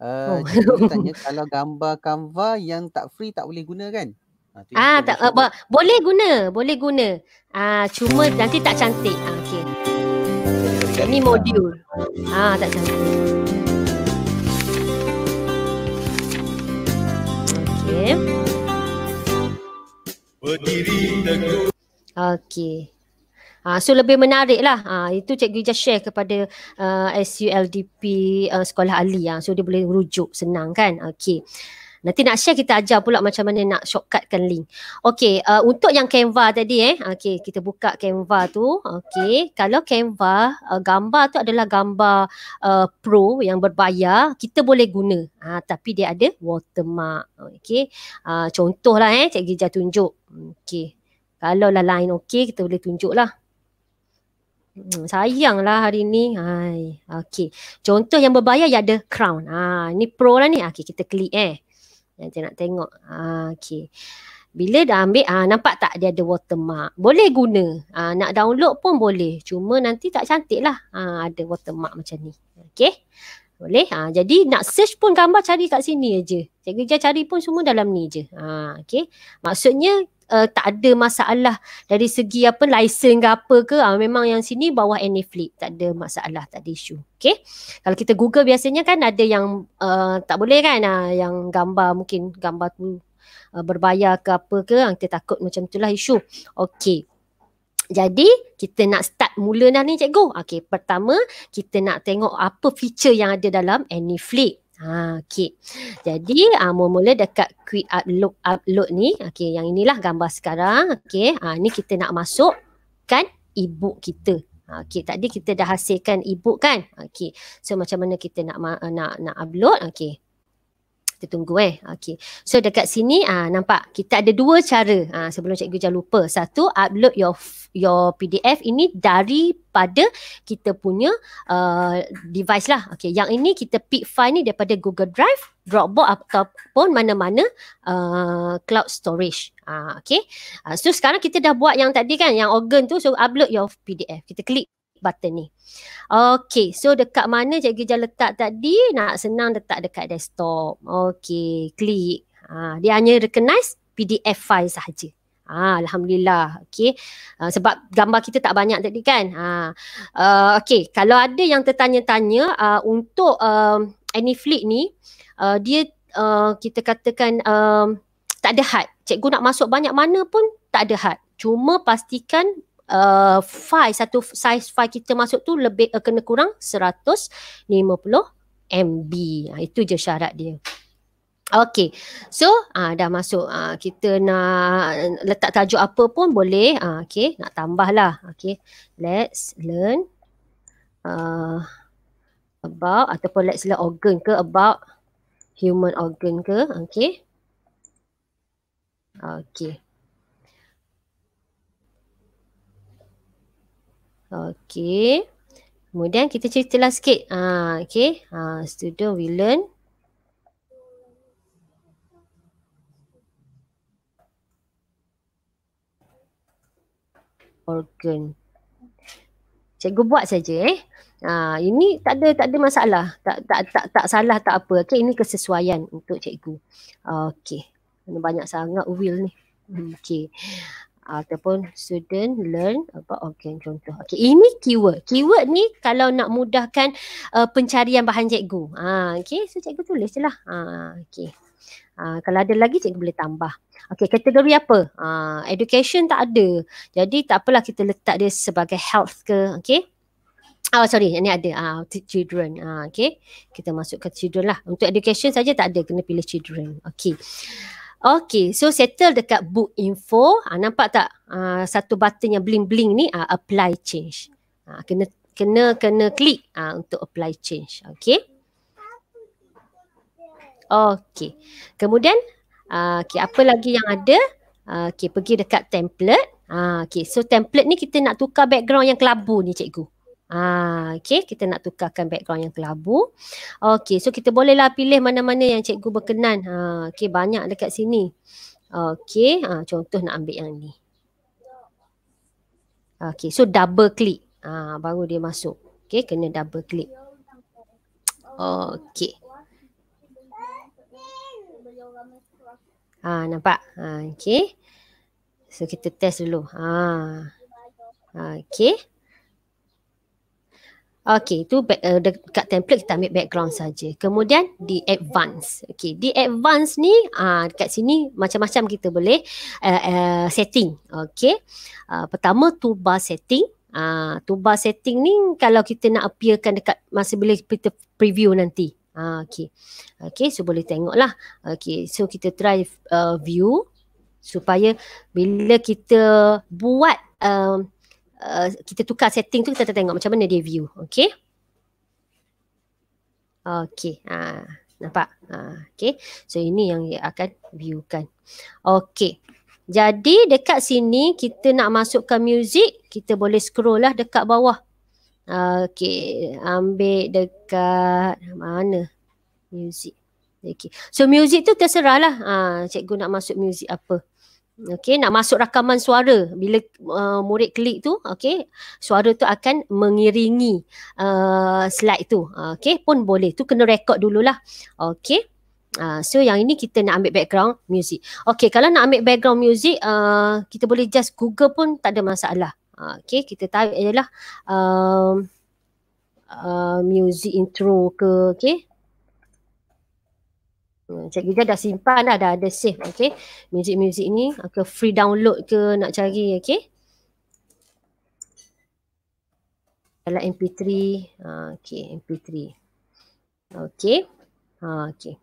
Uh, oh. cikgu tanya kalau gambar Canva yang tak free tak boleh guna kan? Ha, ah tak uh, boleh guna, boleh guna. Ah cuma nanti tak cantik. Ah okey. Ini modul. Ah tak cantik. Okey. Berdiri teguh. Okey. Ah, so lebih menarik lah. Ah, itu cikgu just share kepada uh, SULDP uh, Sekolah Ali. Ah. So dia boleh rujuk senang kan. Okey. Nanti nak share kita ajar pula macam mana nak shortcutkan link. Okay, uh, untuk yang Canva tadi eh. Okay, kita buka Canva tu. Okay, kalau Canva, uh, gambar tu adalah gambar uh, pro yang berbayar, kita boleh guna. Uh, tapi dia ada watermark. Okay, uh, contohlah eh, Cik Gija tunjuk. Okay, kalau lah line okay, kita boleh tunjuk lah. Hmm, sayanglah hari ni. Hai. Okey. Contoh yang berbayar ya ada crown. Ha, ni pro lah ni. Okey, kita klik eh. Nanti nak tengok. Ha, okey. Bila dah ambil, ha, nampak tak dia ada watermark. Boleh guna. Ha, nak download pun boleh. Cuma nanti tak cantik lah. Ha, ada watermark macam ni. Okey. Boleh. Ha, jadi nak search pun gambar cari kat sini aja. Cikgu Jah cari pun semua dalam ni je. Ha, okay. Maksudnya uh, tak ada masalah dari segi apa license ke apa ke. Ha, memang yang sini bawah Anyflip. Tak ada masalah, tak ada isu. Okay. Kalau kita google biasanya kan ada yang uh, tak boleh kan. Ha, yang gambar mungkin gambar tu uh, berbayar ke apa ke. Ha, kita takut macam itulah isu. Okay. Jadi kita nak start mula dah ni cikgu. Okey, pertama kita nak tengok apa feature yang ada dalam AnyFlip. Ha, okey. Jadi uh, mula-mula dekat quick upload upload ni, okey, yang inilah gambar sekarang. Okey, ha ni kita nak masukkan ebook kita. Ha, okey, tadi kita dah hasilkan ebook kan? Okey. So macam mana kita nak nak nak upload? Okey kita tunggu eh. Okey. So dekat sini ah nampak kita ada dua cara. Ah sebelum cikgu jangan lupa. Satu upload your your PDF ini daripada kita punya uh, device lah. Okey, yang ini kita pick file ni daripada Google Drive, Dropbox ataupun mana-mana uh, cloud storage. Ah okey. Uh, so sekarang kita dah buat yang tadi kan yang organ tu so upload your PDF. Kita klik button ni. Okay, so dekat mana Cikgu Jah letak tadi? Nak senang letak dekat desktop. Okay, klik. Ha, dia hanya recognize PDF file sahaja. Ha, Alhamdulillah. Okay. Uh, sebab gambar kita tak banyak tadi kan. Ha, uh, okay, kalau ada yang tertanya-tanya uh, untuk uh, Anyflix ni, uh, dia uh, kita katakan uh, tak ada had. Cikgu nak masuk banyak mana pun tak ada had. Cuma pastikan uh, file satu size file kita masuk tu lebih uh, kena kurang 150 MB. Ha, itu je syarat dia. Okay, so uh, dah masuk. Uh, kita nak letak tajuk apa pun boleh. Uh, okay, nak tambah lah. Okay, let's learn uh, about ataupun let's learn organ ke about human organ ke. Okay. Okay. Okey. Kemudian kita ceritalah sikit. Ha, okey. Ha, student we learn. Organ. Cikgu buat saja eh. Ha, ini tak ada tak ada masalah. Tak tak tak tak salah tak apa. Okey, ini kesesuaian untuk cikgu. Okey. Banyak sangat will ni. Hmm, okey ataupun student learn about organ contoh. Okey, ini keyword. Keyword ni kalau nak mudahkan uh, pencarian bahan cikgu. Ha, okey, so cikgu tulis je lah. Ha, okey. Ha, kalau ada lagi cikgu boleh tambah. Okey, kategori apa? Ha, education tak ada. Jadi tak apalah kita letak dia sebagai health ke, okey. Oh sorry, ini ada uh, children. Uh, okay, kita masuk ke children lah. Untuk education saja tak ada, kena pilih children. Okay. Okay, so settle dekat book info. Ha, nampak tak ha, satu button yang bling-bling ni ha, apply change. Ha, kena kena kena klik ha, untuk apply change. Okay. Okay. Kemudian, uh, okay, apa lagi yang ada? Uh, okay, pergi dekat template. Uh, okay, so template ni kita nak tukar background yang kelabu ni cikgu. Ah, okay, kita nak tukarkan background yang kelabu. Okay, so kita bolehlah pilih mana-mana yang cikgu berkenan. Ha, okay, banyak dekat sini. Okay, ha, contoh nak ambil yang ni. Okay, so double click. Ha, baru dia masuk. Okay, kena double click. Okay. Ha, nampak? Ha, okay. So, kita test dulu. Ha. Okay. Okay, itu uh, dekat template kita ambil background saja. Kemudian di advance. Okay, di advance ni uh, dekat sini macam-macam kita boleh uh, uh, setting. Okay, uh, pertama toolbar setting. Uh, toolbar setting ni kalau kita nak appearkan dekat masa bila kita preview nanti. Ah, okay. Okay, so boleh tengok lah. Okay, so kita try uh, view supaya bila kita buat um, uh, kita tukar setting tu kita tengok macam mana dia view. Okay. Okay. Ha, nampak? Ha, okay. So ini yang dia akan viewkan. Okay. Jadi dekat sini kita nak masukkan music, kita boleh scroll lah dekat bawah. Okay, ambil dekat mana? Music. Okay. So music tu terserah lah. Ha, cikgu nak masuk music apa. Okay, nak masuk rakaman suara. Bila uh, murid klik tu, okay, suara tu akan mengiringi uh, slide tu. Okay, pun boleh. Tu kena rekod dululah. Okay. Uh, so yang ini kita nak ambil background music. Okay kalau nak ambil background music uh, kita boleh just google pun tak ada masalah. Uh, okay kita tarik je lah um, uh, music intro ke okay. Hmm, Cikgu dah simpan dah, dah ada save okay. Music-music ni ke free download ke nak cari okay. Dalam MP3, uh, okay MP3. Okay. Uh, okay.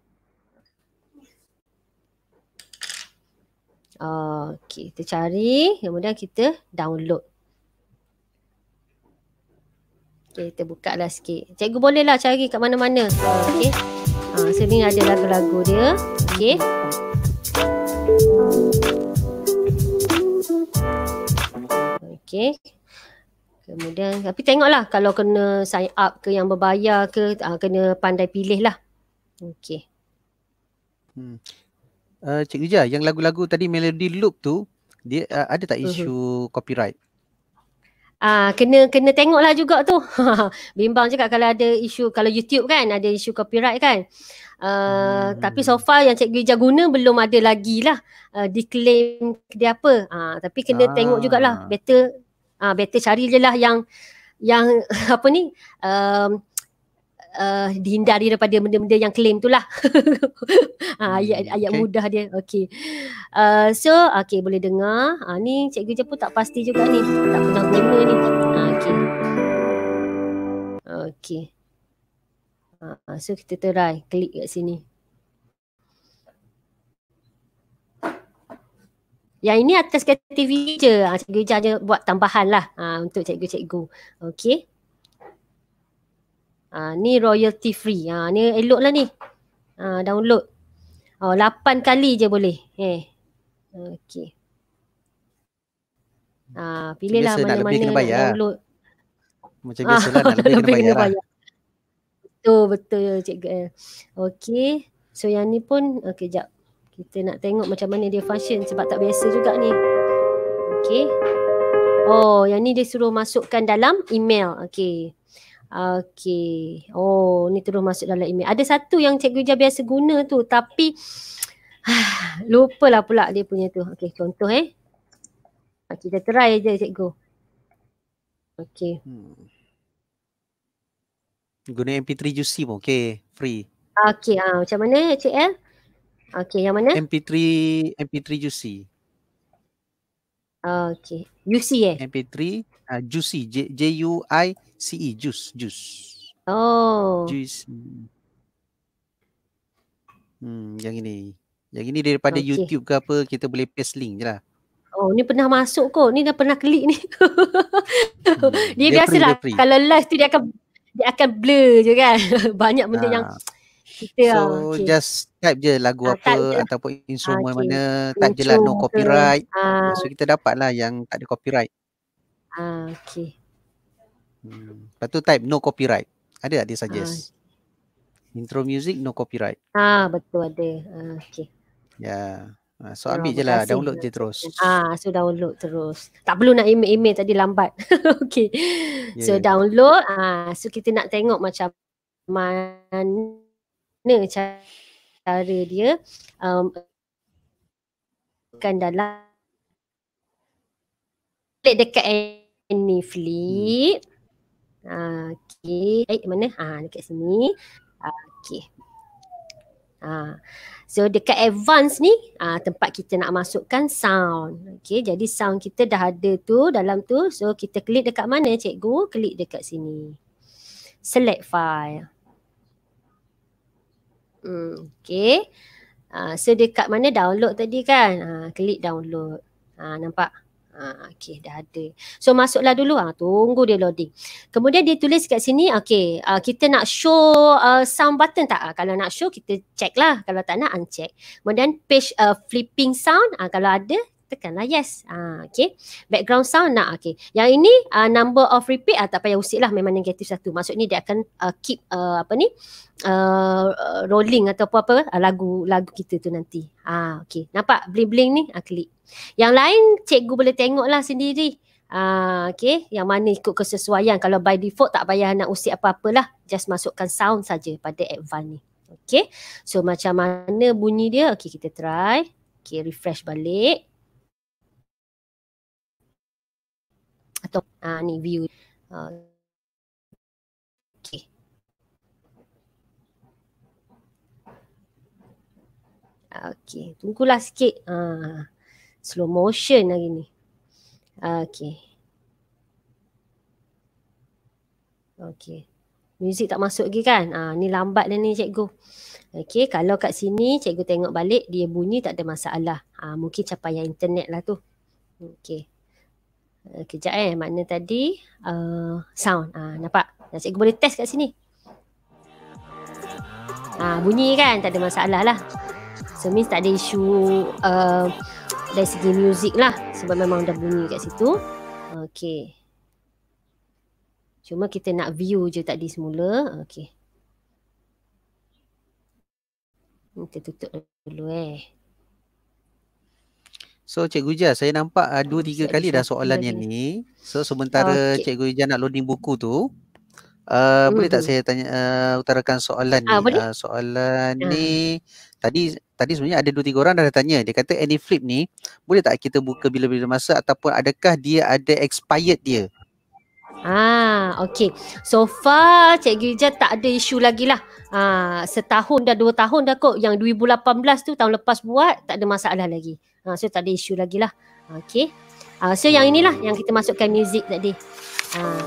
Okay, kita cari, kemudian kita download. Okay, kita buka lah sikit. Cikgu boleh lah cari kat mana-mana. Okay. Ni ada lagu-lagu dia. Okay. Okay. Kemudian, tapi tengoklah kalau kena sign up ke yang berbayar ke, uh, kena pandai pilih lah. Okay. Hmm uh, Cik Rija, yang lagu-lagu tadi melody loop tu, dia uh, ada tak mhm. isu uh-huh. copyright? Ah, kena kena tengoklah juga tu. Bimbang juga kalau ada isu kalau YouTube kan ada isu copyright kan. Uh, hmm. tapi so far yang Cikgu Ija guna belum ada lagi lah uh, diklaim dia apa. Uh, tapi kena ah. tengok jugalah. Better uh, better cari je lah yang yang apa ni um, uh, dihindari daripada benda-benda yang claim tu lah. ha, ayat, ayat okay. mudah dia. Okay. Uh, so, okay boleh dengar. Ha, ni cikgu je pun tak pasti juga ni. Tak pernah guna ni. Ha, okay. Okay. Ha, so, kita try. Klik kat sini. Yang ini atas kategori je. Ha, cikgu je buat tambahan lah ha, untuk cikgu-cikgu. Okay. Ha, ni royalty free. Ha, ni elok lah ni. Ha, download. Oh, 8 kali je boleh. Eh. Okay. Ha, pilihlah mana-mana nak download. Macam biasa lah nak lebih, lebih kena bayar. Lah. Betul, betul cikgu. Okay. So yang ni pun, okay jap. Kita nak tengok macam mana dia function sebab tak biasa juga ni. Okay. Oh, yang ni dia suruh masukkan dalam email. Okay. Okay. Oh, ni terus masuk dalam email. Ada satu yang cikgu Ija biasa guna tu tapi lupa lah pula dia punya tu. Okay, contoh eh. Kita try je cikgu. Okay. Hmm. Guna MP3 Juicy pun okay. Free. Okay, ah, macam mana Cik L? Okay, yang mana? MP3 MP3 Juicy. Okay. UC eh? MP3 uh, Juicy. J, J-U-I-C-E. Juice. Juice. Oh. Juice. Hmm, yang ini. Yang ini daripada okay. YouTube ke apa, kita boleh paste link je lah. Oh, ni pernah masuk kot. Ni dah pernah klik ni. hmm. Dia, dia biasalah. Kalau live tu dia akan dia akan blur je kan. Banyak benda ha. yang kita so okay. just type je lagu ha, apa je. ataupun instrumen okay. mana type je lah no copyright ha. so kita dapat lah yang tak ada copyright ha, okay. hmm. lepas tu type no copyright ada tak dia suggest ha. intro music no copyright ah betul ada ha, okay. ya yeah. So ambil oh, je lah, download je terus. Ah, so download terus. Tak perlu nak email-email tadi lambat. okay. Yeah. So download. Ah, so kita nak tengok macam mana cara dia um, kan dalam dekat any flip hmm. okey eh mana ha dekat sini okey ha so dekat advance ni ha, tempat kita nak masukkan sound okey jadi sound kita dah ada tu dalam tu so kita klik dekat mana cikgu klik dekat sini select file Hmm, okay. Uh, so dekat mana download tadi kan? Uh, klik download. Uh, nampak? Ha, okay, dah ada. So masuklah dulu. Ha, tunggu dia loading. Kemudian dia tulis kat sini, okay, uh, kita nak show uh, sound button tak? Uh, kalau nak show, kita check lah. Kalau tak nak, uncheck. Kemudian page uh, flipping sound, uh, kalau ada, tekanlah yes. Uh, okay. Background sound nak. Okay. Yang ini uh, number of repeat uh, tak payah usik lah. Memang negatif satu. Maksudnya dia akan uh, keep uh, apa ni uh, rolling atau apa-apa uh, lagu lagu kita tu nanti. Uh, okay. Nampak bling-bling ni? Uh, klik. Yang lain cikgu boleh tengok lah sendiri. Uh, okay. Yang mana ikut kesesuaian. Kalau by default tak payah nak usik apa-apalah. Just masukkan sound saja pada advance ni. Okay. So macam mana bunyi dia? Okay kita try. Okay refresh balik. Atau uh, ni view uh, okay okay tunggulah sikit uh, slow motion lagi ni okay okay Muzik tak masuk lagi kan? Ah, ni lambat dah ni cikgu. Okay, kalau kat sini cikgu tengok balik dia bunyi tak ada masalah. Ah, mungkin capaian internet lah tu. Okay. Uh, kejap eh, mana tadi uh, sound. Ah, nampak? Dan cikgu boleh test kat sini. Ah, bunyi kan? Tak ada masalah lah. So means tak ada isu uh, dari segi muzik lah. Sebab memang dah bunyi kat situ. Okay. Cuma kita nak view je tadi semula. Okay. Kita tutup dulu eh. So Cikgu Ijaz, saya nampak uh, dua tiga kali dah soalan yang ni. So sementara okay. Cikgu Ijaz nak loading buku tu, uh, hmm. boleh tak saya tanya uh, utarakan soalan ah, ni? Uh, soalan hmm. ni tadi tadi sebenarnya ada dua tiga orang dah tanya. Dia kata any flip ni boleh tak kita buka bila-bila masa ataupun adakah dia ada expired dia? Ah, okay. So far Cikgu Ijaz tak ada isu lagi lah. Ah, setahun dah dua tahun dah kot. Yang 2018 tu tahun lepas buat tak ada masalah lagi. Ha, so tak ada isu lagi lah. Okay. Uh, so yang inilah yang kita masukkan music tadi. Uh,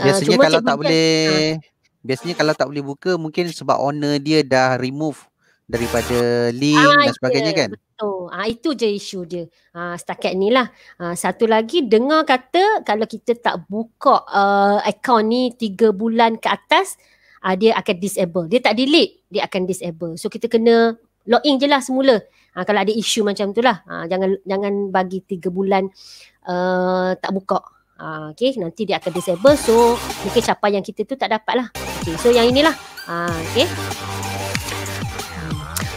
biasanya kalau tak boleh, ha. biasanya kalau tak boleh buka mungkin sebab owner dia dah remove daripada link ah, dan sebagainya yeah, kan? Betul. Ah, itu je isu dia. Ah, setakat ni lah. Ah, satu lagi dengar kata kalau kita tak buka uh, account ni tiga bulan ke atas, ah, dia akan disable. Dia tak delete, dia akan disable. So kita kena login je lah semula. Ha, kalau ada isu macam tu lah. Ha, jangan jangan bagi tiga bulan uh, tak buka. Ha, okay, nanti dia akan disable. So mungkin capaian kita tu tak dapat lah. Okay, so yang inilah. Ha, okay.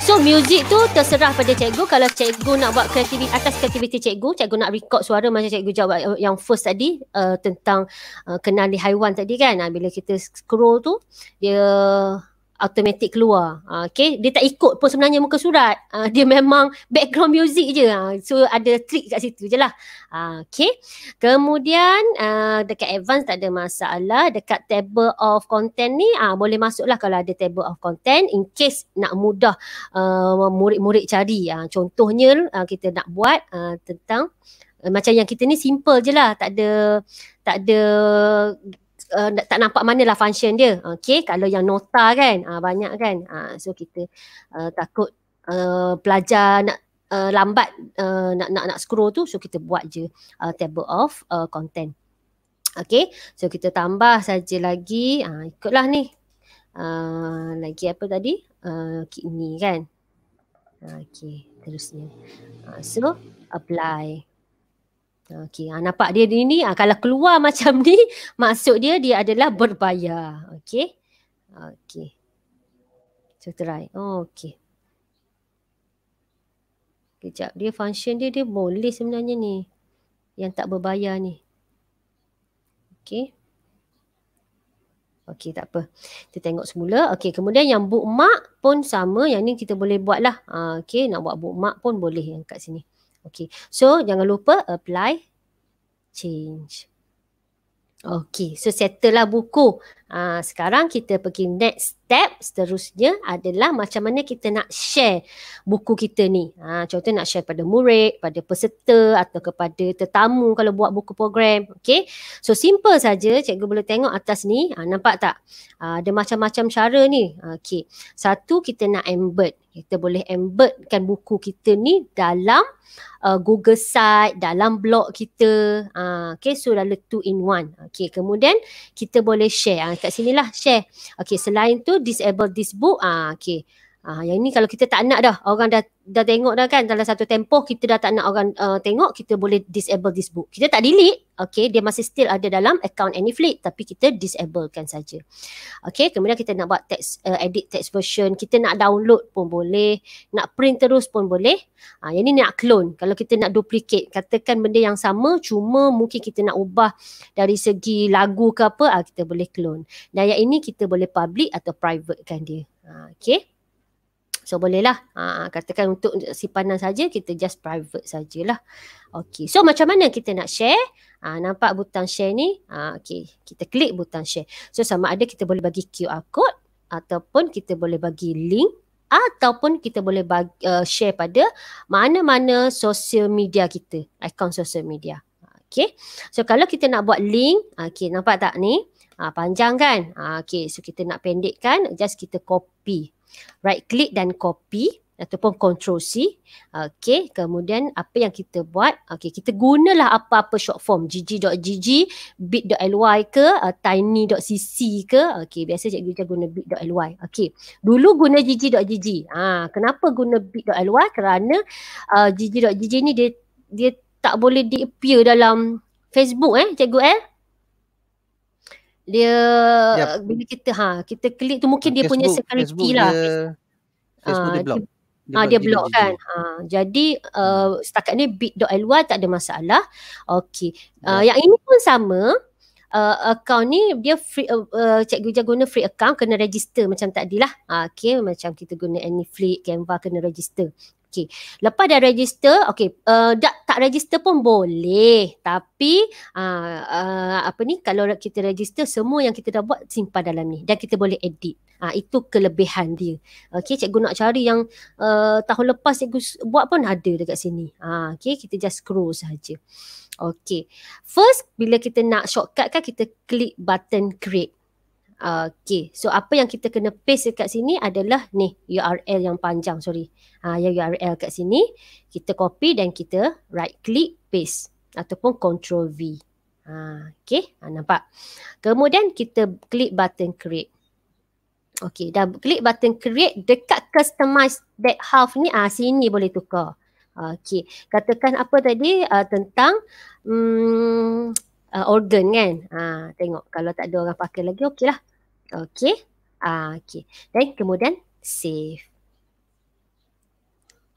So music tu terserah pada cikgu Kalau cikgu nak buat kreativiti atas kreativiti cikgu Cikgu nak record suara macam cikgu jawab yang first tadi uh, Tentang uh, kenali haiwan tadi kan uh, Bila kita scroll tu Dia automatic keluar. Uh, okay. Dia tak ikut pun sebenarnya muka surat. Uh, dia memang background music je. Uh, so ada trick kat situ je lah. Uh, okay. Kemudian uh, dekat advance tak ada masalah. Dekat table of content ni uh, boleh masuk lah kalau ada table of content. In case nak mudah uh, murid-murid cari. Uh, contohnya uh, kita nak buat uh, tentang uh, macam yang kita ni simple je lah. Tak ada tak ada uh, tak nampak mana lah function dia. Okay, kalau yang nota kan uh, banyak kan. Uh, so kita uh, takut uh, pelajar nak uh, lambat uh, nak nak nak scroll tu so kita buat je uh, table of uh, content. Okay, so kita tambah saja lagi. Uh, ikutlah ni. Uh, lagi apa tadi? Uh, ni kan. Okay, terusnya. Uh, so apply. Okey, ha, nampak dia ni ha, kalau keluar macam ni, maksud dia dia adalah berbayar. Okey. Okey. So try. Oh, okey. Kejap, dia function dia dia boleh sebenarnya ni. Yang tak berbayar ni. Okey. Okey, tak apa. Kita tengok semula. Okey, kemudian yang bookmark pun sama. Yang ni kita boleh buat lah. Ha, okey, nak buat bookmark pun boleh yang kat sini. Okay. So jangan lupa apply change. Okay. So settle lah buku. Uh, sekarang kita pergi next step seterusnya adalah macam mana kita nak share buku kita ni. Uh, contoh nak share pada murid, pada peserta atau kepada tetamu kalau buat buku program. Okay. So simple saja cikgu boleh tengok atas ni. Uh, nampak tak? Uh, ada macam-macam cara ni. Okay. Satu kita nak embed. Kita boleh embedkan buku kita ni dalam uh, Google Site dalam blog kita. Uh, okay, so lalu two in one. Okay, kemudian kita boleh share. Uh, kat sinilah share. Okay, selain tu disable this book. Uh, okay, Ah, yang ni kalau kita tak nak dah, orang dah dah tengok dah kan dalam satu tempoh kita dah tak nak orang uh, tengok, kita boleh disable this book. Kita tak delete, okay, dia masih still ada dalam account Anyfleet tapi kita disablekan saja. Okay, kemudian kita nak buat text, uh, edit text version, kita nak download pun boleh, nak print terus pun boleh. Ah, yang ni nak clone. Kalau kita nak duplicate, katakan benda yang sama cuma mungkin kita nak ubah dari segi lagu ke apa, ah, kita boleh clone. Dan yang ini kita boleh public atau private kan dia. Ah, okay. So bolehlah ha, katakan untuk simpanan saja kita just private sajalah. Okay. So macam mana kita nak share? Ha, nampak butang share ni? Ha, okay. Kita klik butang share. So sama ada kita boleh bagi QR code ataupun kita boleh bagi link ataupun kita boleh bagi, uh, share pada mana-mana sosial media kita. Akaun sosial media. Okay. So kalau kita nak buat link. Okay nampak tak ni? Ha, panjang kan? Ha, okay. So kita nak pendekkan. Just kita copy right click dan copy ataupun control C. Okey, kemudian apa yang kita buat? Okey, kita gunalah apa-apa short form gg.gg, bit.ly ke, uh, tiny.cc ke. Okey, biasa cikgu kita guna bit.ly. Okey. Dulu guna gg.gg. Ha, kenapa guna bit.ly? Kerana uh, gg.gg ni dia dia tak boleh di appear dalam Facebook eh, cikgu eh dia yep. bila kita ha kita klik tu mungkin dia Facebook, punya security Facebook lah. Dia, Facebook dia block. Ah dia, dia block kan. Ha jadi uh, setakat ni bit.ly tak ada masalah. Okey. Uh, yang ini pun sama. Uh, account ni dia free uh, uh, cikgu je guna free account kena register macam tadi lah. Uh, okay macam kita guna Anyflix, Canva kena register. Okay. Lepas dah register, okay. Uh, tak, tak register pun boleh. Tapi uh, uh, apa ni kalau kita register semua yang kita dah buat simpan dalam ni. Dan kita boleh edit. Uh, itu kelebihan dia. Okay. Cikgu nak cari yang uh, tahun lepas cikgu buat pun ada dekat sini. Uh, okay. Kita just scroll saja. Okay. First bila kita nak shortcut kan kita klik button create. Okay, so apa yang kita kena paste dekat sini adalah ni URL yang panjang, sorry. Ha, yang URL kat sini, kita copy dan kita right click paste ataupun control V. Ha, okay, ha, nampak. Kemudian kita klik button create. Okay, dah klik button create dekat customize that half ni, ah ha, sini boleh tukar. Okay, katakan apa tadi uh, tentang um, uh, organ kan. Ha, tengok kalau tak ada orang pakai lagi okey lah. Okey. Ah, okey. Dan kemudian save.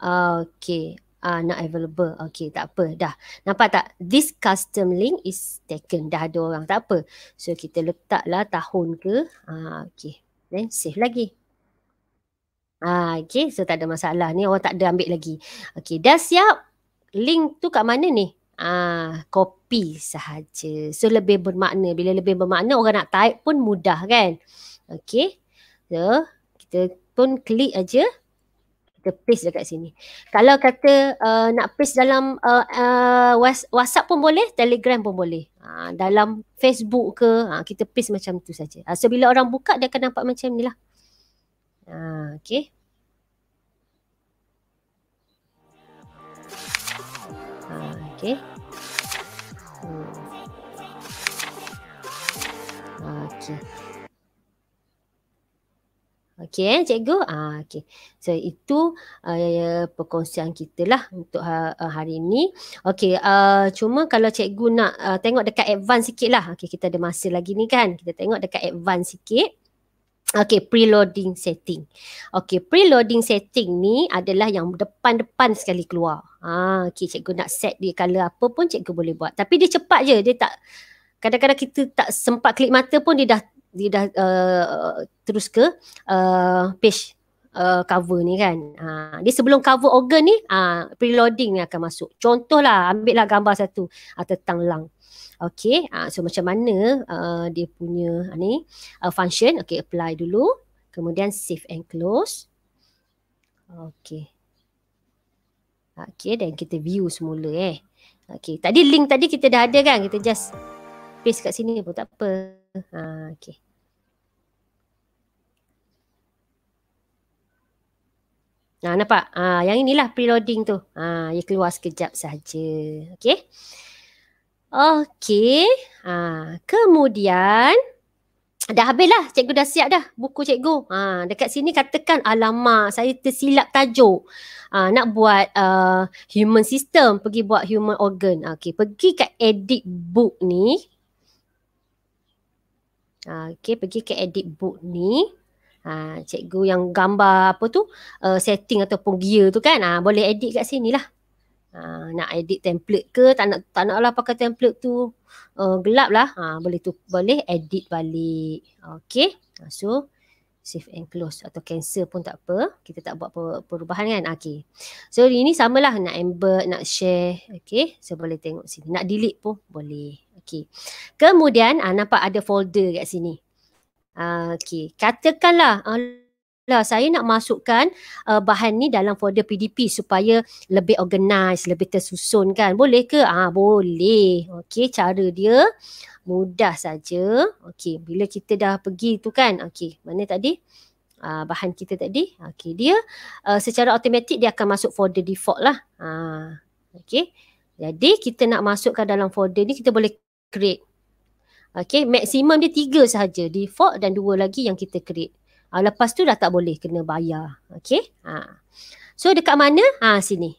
Okey. Ah, not available. Okey, tak apa. Dah. Nampak tak? This custom link is taken. Dah ada orang. Tak apa. So, kita letaklah tahun ke. Ah, okey. Then save lagi. Ah, okay. So, tak ada masalah. Ni orang tak ada ambil lagi. Okey. Dah siap. Link tu kat mana ni? Ah, copy sahaja. So lebih bermakna. Bila lebih bermakna orang nak type pun mudah kan. Okay. So kita pun klik aja. Kita paste dekat sini. Kalau kata uh, nak paste dalam uh, uh, WhatsApp pun boleh, Telegram pun boleh. Uh, dalam Facebook ke, uh, kita paste macam tu saja. Uh, so bila orang buka dia akan nampak macam ni lah. Uh, okay. Okay. Hmm. Okay. Okay eh cikgu. Ah, okay. So itu uh, perkongsian kita lah untuk ha, hari ini. Okay. Uh, cuma kalau cikgu nak uh, tengok dekat advance sikit lah. Okay kita ada masa lagi ni kan. Kita tengok dekat advance sikit. Okay, preloading setting. Okay, preloading setting ni adalah yang depan-depan sekali keluar. Ah, okay, cikgu nak set dia color apa pun cikgu boleh buat. Tapi dia cepat je, dia tak kadang-kadang kita tak sempat klik mata pun dia dah dia dah uh, terus ke uh, page uh, cover ni kan. Uh, dia sebelum cover organ ni uh, preloading ni akan masuk. Contohlah ambil lah gambar satu uh, tentang lung. Okay, uh, so macam mana uh, dia punya uh, ni uh, function. Okay, apply dulu. Kemudian save and close. Okay. Okay, dan kita view semula eh. Okay, tadi link tadi kita dah ada kan? Kita just paste kat sini pun tak apa. Ha, okay. Nah, nampak? Ah, yang inilah preloading tu. Ah, ia keluar sekejap saja. Okay. Okey. Ha, kemudian dah habislah cikgu dah siap dah buku cikgu. Ha, dekat sini katakan alamak saya tersilap tajuk. Ha, nak buat uh, human system pergi buat human organ. Okey, pergi kat edit book ni. Ha, Okey, pergi ke edit book ni. Ha, cikgu yang gambar apa tu uh, setting ataupun gear tu kan. Ha, boleh edit kat sini lah. Ha, nak edit template ke tak nak tak naklah pakai template tu uh, gelap lah. Ha, boleh tu boleh edit balik. Okey ha, so save and close atau cancel pun tak apa. Kita tak buat perubahan kan? Okey so ini samalah nak embed nak share. Okey so boleh tengok sini. Nak delete pun boleh. Okey kemudian ha, nampak ada folder kat sini ha, okey katakanlah uh, lah saya nak masukkan uh, bahan ni dalam folder PDP supaya lebih organize, lebih tersusun kan. Boleh ke? Ah boleh. Okey, cara dia mudah saja. Okey, bila kita dah pergi tu kan. Okey, mana tadi? Uh, bahan kita tadi. Okey, dia uh, secara automatik dia akan masuk folder default lah. Uh, Okey. Jadi kita nak masukkan dalam folder ni kita boleh create. Okey, maksimum dia tiga sahaja. Default dan dua lagi yang kita create. Uh, lepas tu dah tak boleh kena bayar. Okay. Ha. So dekat mana? Ha, sini.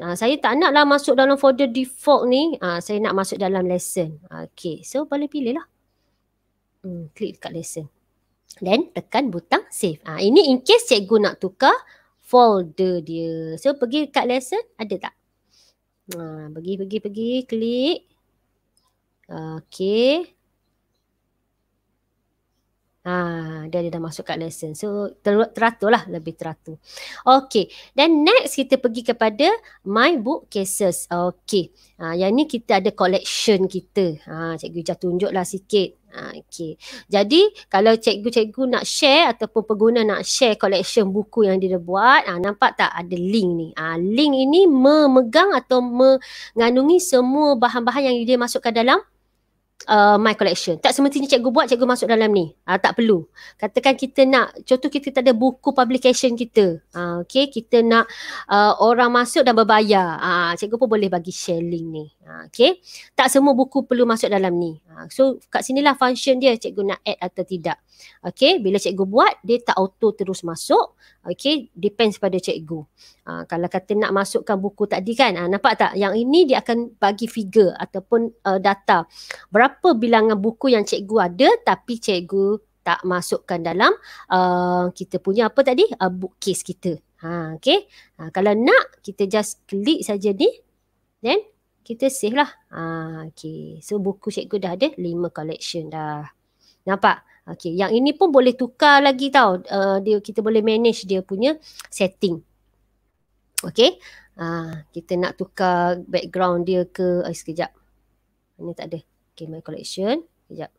Ha, saya tak nak lah masuk dalam folder default ni. Ha, saya nak masuk dalam lesson. Okay. So boleh pilih lah. Hmm, klik dekat lesson. Then tekan butang save. Ha, ini in case cikgu nak tukar folder dia. So pergi dekat lesson. Ada tak? Ha, pergi, pergi, pergi. Klik. Okay. Ha, dia, dia dah masuk kat lesson. So ter, teratur lah, lebih teratur. Okay, then next kita pergi kepada my book cases. Okay, ha, yang ni kita ada collection kita. Ha, cikgu dah tunjuk lah sikit. Ha, okay. Jadi kalau cikgu-cikgu nak share ataupun pengguna nak share collection buku yang dia buat, ha, nampak tak ada link ni. Ha, link ini memegang atau mengandungi semua bahan-bahan yang dia masukkan dalam uh, my collection. Tak semestinya cikgu buat, cikgu masuk dalam ni. Uh, tak perlu. Katakan kita nak, contoh kita tak ada buku publication kita. Uh, okay, kita nak uh, orang masuk dan berbayar. Uh, cikgu pun boleh bagi share link ni. Uh, okay, tak semua buku perlu masuk dalam ni. Uh, so kat sinilah function dia cikgu nak add atau tidak. Okay, bila cikgu buat, dia tak auto terus masuk. Okay, depends pada cikgu. Uh, kalau kata nak masukkan buku tadi kan, uh, nampak tak? Yang ini dia akan bagi figure ataupun uh, data. Berapa bilangan buku yang cikgu ada tapi cikgu tak masukkan dalam uh, kita punya apa tadi? Uh, bookcase kita. Ha, okay. Uh, kalau nak, kita just klik saja ni. Then, kita save lah. Ha, okay. So, buku cikgu dah ada lima collection dah. Nampak? Okay. Yang ini pun boleh tukar lagi tau. Uh, dia, kita boleh manage dia punya setting. Okay. Uh, kita nak tukar background dia ke. Oh, sekejap. Ini tak ada. Okay. My collection. Sekejap.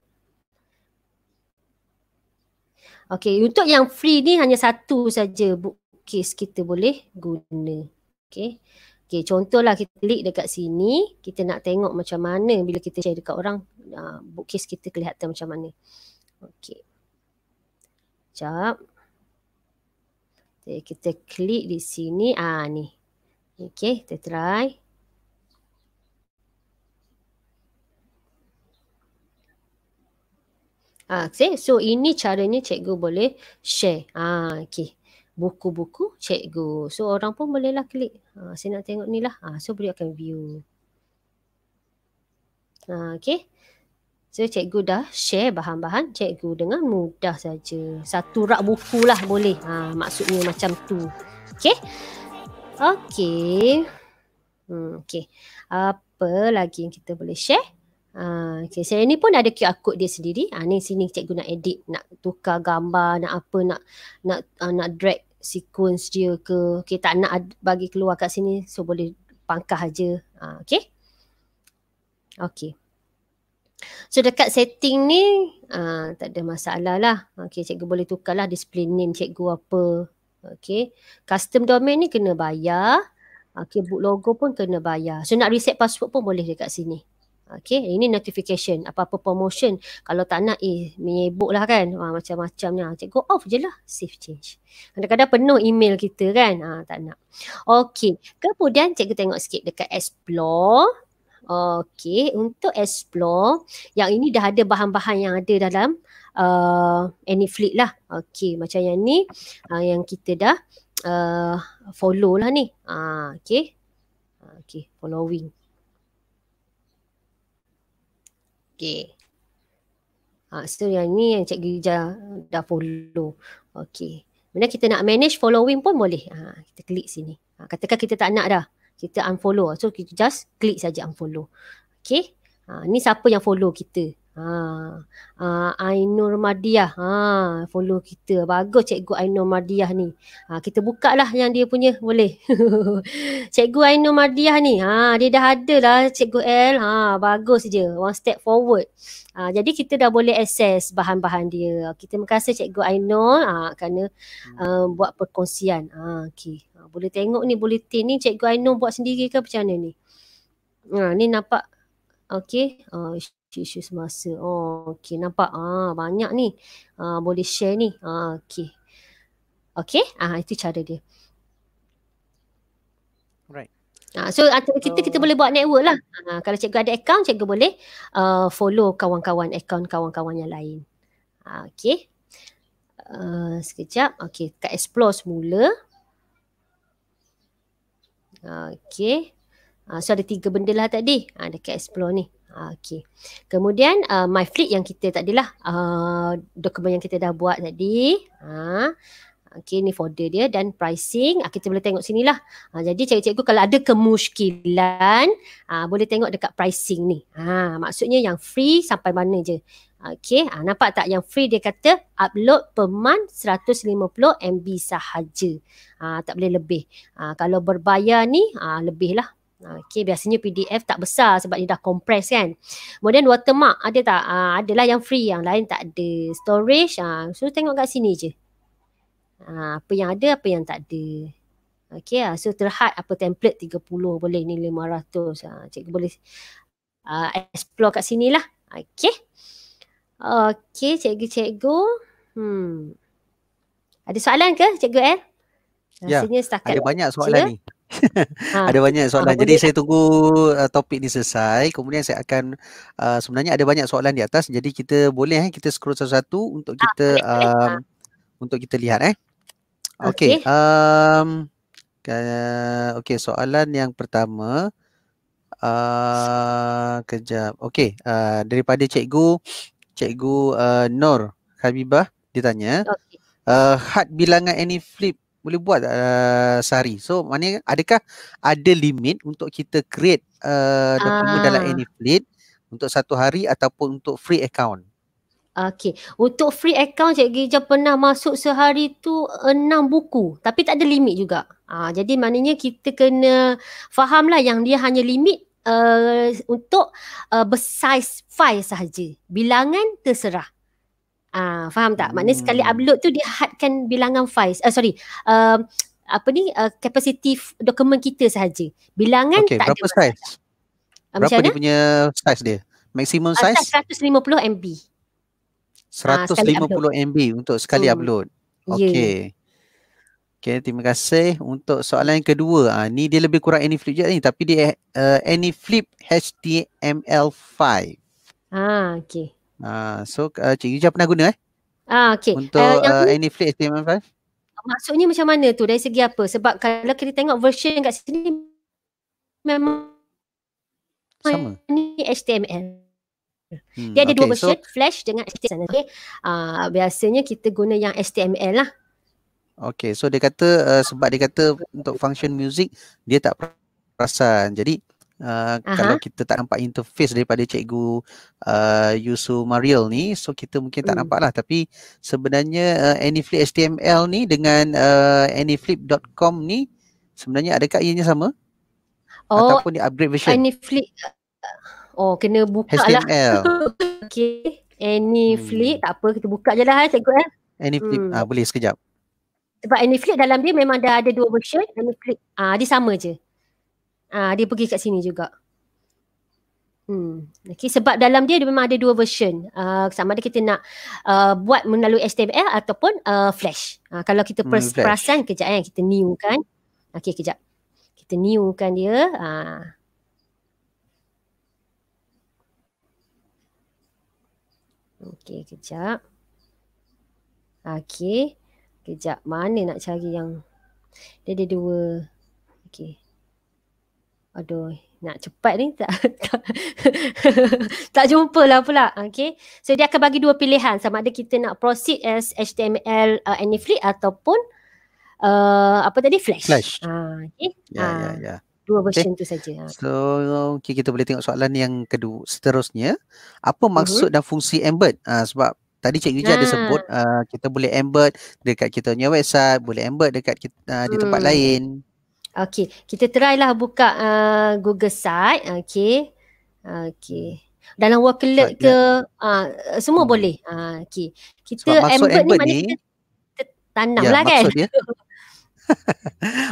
Okay. Untuk yang free ni hanya satu saja bookcase kita boleh guna. Okay. Okay, contohlah kita klik dekat sini, kita nak tengok macam mana bila kita share dekat orang, uh, bookcase kita kelihatan macam mana. Okay. Sekejap. Okay, kita klik di sini. Ah ni. Okay, kita try. Ah, okay. So ini caranya cikgu boleh share. Ah, okay. Buku-buku cikgu. So orang pun bolehlah klik. Ah, saya nak tengok ni lah. Ah, so boleh akan view. Ah, okay. So cikgu dah share bahan-bahan cikgu dengan mudah saja. Satu rak buku lah boleh. Ha, maksudnya macam tu. Okay. Okay. Hmm, okay. Apa lagi yang kita boleh share? Ha, okay. Saya ni pun ada QR code dia sendiri. Ha, ni sini cikgu nak edit. Nak tukar gambar. Nak apa. Nak nak uh, nak drag sequence dia ke. Okay tak nak bagi keluar kat sini so boleh pangkah aja. Uh, okay. Okay. So dekat setting ni uh, tak ada masalah lah. Okay cikgu boleh tukar lah display name cikgu apa. Okay. Custom domain ni kena bayar. Okay book logo pun kena bayar. So nak reset password pun boleh dekat sini. Okay, ini notification. Apa-apa promotion. Kalau tak nak, eh, menyebuk lah kan. Ha, macam-macam ni. Cikgu off je lah. Save change. Kadang-kadang penuh email kita kan. Ha, tak nak. Okay. Kemudian cikgu tengok sikit dekat explore. Okay. Untuk explore. Yang ini dah ada bahan-bahan yang ada dalam uh, AnyFleet lah. Okay. Macam yang ni. Uh, yang kita dah uh, follow lah ni. Uh, okay. Okay. Following. Okay. Ha, so yang ni yang Cikgu Ija dah follow. Okay. Kemudian kita nak manage following pun boleh. Ha, kita klik sini. Ha, katakan kita tak nak dah. Kita unfollow. So kita just klik saja unfollow. Okay. Ha, ni siapa yang follow kita. Ha, uh, Ainur Madiah. Ha, follow kita. Bagus Cikgu Ainur Madiah ni. Ha, kita buka lah yang dia punya. Boleh. Cikgu Ainur Madiah ni. Ha, dia dah ada lah Cikgu L. Ha, bagus je. One step forward. Ha, jadi kita dah boleh access bahan-bahan dia. Kita terima kasih Cikgu Ainur ha, kerana uh, buat perkongsian. Ha, okay. ha, boleh tengok ni bulletin ni Cikgu Ainur buat sendiri ke macam mana ni? Ha, ni nampak. Okay. Uh, isu semasa. Oh, okey nampak. Ah, banyak ni. Ah, boleh share ni. Ah, okey. Okey, ah itu cara dia. Right. Ah, so antara kita kita boleh buat network lah. Ah, kalau cikgu ada account, cikgu boleh uh, follow kawan-kawan account kawan-kawan yang lain. Ah, okey. Uh, sekejap. Okey, kat explore semula. Ah, okey. Uh, so ada tiga benda lah tadi. Ah, dekat explore ni. Ah, okay. Kemudian uh, my fleet yang kita tadi lah uh, dokumen yang kita dah buat tadi. Uh, okay ni folder dia dan pricing uh, kita boleh tengok sini lah. Uh, jadi cikgu-cikgu kalau ada kemuskilan uh, boleh tengok dekat pricing ni. Uh, maksudnya yang free sampai mana je. Okay, uh, nampak tak yang free dia kata upload per month 150 MB sahaja. Uh, tak boleh lebih. Uh, kalau berbayar ni uh, lebih lah Okay, biasanya PDF tak besar sebab dia dah compress kan. Kemudian watermark ada tak? Uh, adalah yang free, yang lain tak ada. Storage, uh, so tengok kat sini je. Uh, apa yang ada, apa yang tak ada. Okay, uh, so terhad apa template 30 boleh ni 500. Uh, cikgu boleh uh, explore kat sini lah. Okay. Okay, cikgu-cikgu. Hmm. Ada soalan ke cikgu L? Ya, ada banyak soalan ni. Ha. ada banyak soalan. Ha, Jadi saya tunggu uh, topik ni selesai. Kemudian saya akan uh, sebenarnya ada banyak soalan di atas. Jadi kita boleh eh kita scroll satu-satu untuk ah, kita ha, um, ha. untuk kita lihat eh. Okey. Okay. Um uh, okey soalan yang pertama uh, kejap. Okey, uh, daripada cikgu cikgu uh, Nur Habibah dia tanya. Okay. Uh, had bilangan any flip boleh buat uh, sehari. So maknanya adakah ada limit untuk kita create uh, dokumen uh. dalam AnyFleet untuk satu hari ataupun untuk free account? Okay. Untuk free account Cikgu Ijah pernah masuk sehari tu enam buku. Tapi tak ada limit juga. Uh, jadi maknanya kita kena faham lah yang dia hanya limit uh, untuk uh, bersize file sahaja. Bilangan terserah. Ah, faham tak? Maknanya hmm. sekali upload tu dia hadkan bilangan files. Uh, sorry. Uh, apa ni? Uh, capacity dokumen kita sahaja. Bilangan okay, tak berapa ada. Size? Uh, berapa dia punya size dia? Maximum size? Uh, 150 MB. 150 uh, MB untuk sekali hmm. upload. Okay. Yeah. Okay, terima kasih. Untuk soalan yang kedua, ah ni dia lebih kurang AnyFlip je ni tapi dia uh, AnyFlip HTML5. Ah, okay. Ah, so uh, Cik Yuja pernah guna eh? Ah, okay. Untuk uh, yang uh, any flip HTML5? Maksudnya macam mana tu? Dari segi apa? Sebab kalau kita tengok version kat sini memang sama. Ini HTML. Hmm, Dia ada okay, dua version, so, Flash dengan HTML. Okay. Uh, biasanya kita guna yang HTML lah. Okay, so dia kata uh, sebab dia kata untuk function music dia tak perasan. Jadi Uh, kalau kita tak nampak interface daripada cikgu uh, Yusu Mariel ni so kita mungkin tak hmm. nampak lah tapi sebenarnya uh, Anyflip HTML ni dengan uh, anyflip.com ni sebenarnya adakah ianya sama? Oh, ataupun di upgrade version? Anyflip Oh kena buka HTML. lah Okay Anyflip hmm. tak apa kita buka je lah cikgu eh Anyflip hmm. ah, boleh sekejap sebab Anyflip dalam dia memang dah ada dua version Anyflip ah, dia sama je Ah, dia pergi kat sini juga. Hmm. Okay, sebab dalam dia, dia memang ada dua version. Uh, sama ada kita nak uh, buat melalui HTML ataupun uh, Flash. Uh, kalau kita pers- hmm, perasan kejap eh, kita new kan. Okay, kejap. Kita new kan dia. Uh. Okay, kejap. Okay. Kejap, mana nak cari yang... Dia ada dua... Okay. Aduh, nak cepat ni tak tak, tak jumpa lah pula. Okay. So dia akan bagi dua pilihan sama ada kita nak proceed as HTML uh, Anyflip ataupun uh, apa tadi Flash. Flash. Uh, okay. Ya, uh, ya, ya. Dua version okay. tu saja. Ha. So okay, kita boleh tengok soalan yang kedua seterusnya. Apa mhm. maksud uh-huh. dan fungsi embed? Uh, sebab tadi Cikgu Ija ha. ada sebut uh, kita boleh embed dekat kita punya website, boleh embed dekat kita, uh, di tempat hmm. lain. Okay, kita try lah buka uh, Google site. Okay. Okay. Dalam workload ke, uh, semua hmm. boleh. Uh, okay. Kita embed ni mana kita tanam ya, lah kan? Dia,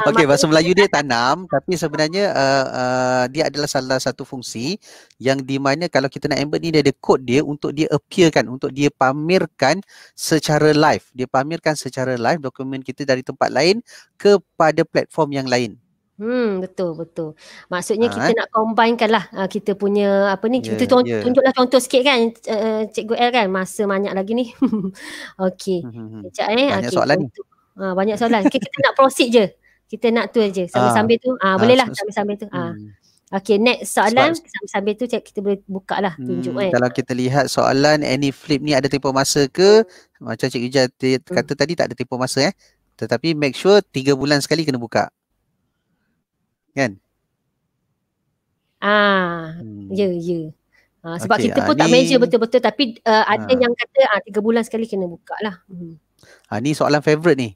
Okey, bahasa Melayu dia tanam tapi sebenarnya uh, uh, dia adalah salah satu fungsi yang di mana kalau kita nak embed ni dia ada kod dia untuk dia appearkan, untuk dia pamerkan secara live. Dia pamerkan secara live dokumen kita dari tempat lain kepada platform yang lain. Hmm betul betul. Maksudnya ha, kita eh? nak combinekan lah uh, kita punya apa ni yeah, kita tun- yeah. tunjuklah contoh sikit kan uh, Cikgu L kan masa banyak lagi ni. Okey. Hmm, hmm, hmm. Sekejap eh. Banyak okay, soalan untuk, ni. Uh, banyak soalan. Okay, kita nak proceed je. Kita nak tu je sambil-sambil tu. Ah uh, boleh lah sambil-sambil tu. Ah. Hmm. Okay next soalan sambil-sambil tu kita boleh buka lah tunjuk hmm, kan. Kalau kita lihat soalan any flip ni ada tempoh masa ke macam Cikgu Jati kata hmm. tadi tak ada tempoh masa eh. Tetapi make sure 3 bulan sekali kena buka kan? Ah, hmm. ya, ya. Ah, sebab okay, kita pun ah, tak measure betul-betul tapi uh, ada ah. yang kata ah, tiga bulan sekali kena buka lah. Hmm. Ah, ni soalan favourite ni.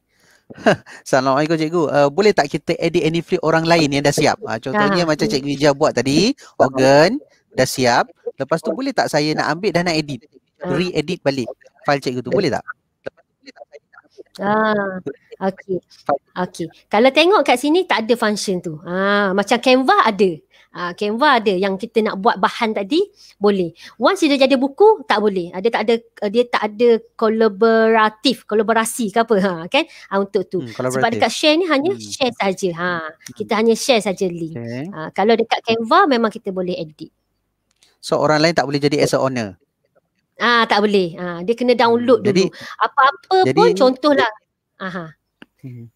Assalamualaikum cikgu. Uh, boleh tak kita edit any flip orang lain yang dah siap? Ah, contohnya ah. macam cikgu Ijah buat tadi, organ dah siap. Lepas tu boleh tak saya nak ambil dan nak edit? Ah. Re-edit balik file cikgu tu. Boleh tak? Ah, okey. Okey. Kalau tengok kat sini tak ada function tu. Ah, macam Canva ada. Ah, Canva ada yang kita nak buat bahan tadi boleh. Once dia jadi buku tak boleh. Ada tak ada dia tak ada kolaboratif, kolaborasi ke apa ha kan? Ah, untuk tu. Hmm, Sebab dekat share ni hanya hmm. share saja. Ha, kita hanya share saja link. Okay. Ah, kalau dekat Canva memang kita boleh edit. So orang lain tak boleh jadi as a owner. Ah tak boleh. Ah dia kena download jadi, dulu. Apa-apa jadi, pun contohlah. Aha. Hmm.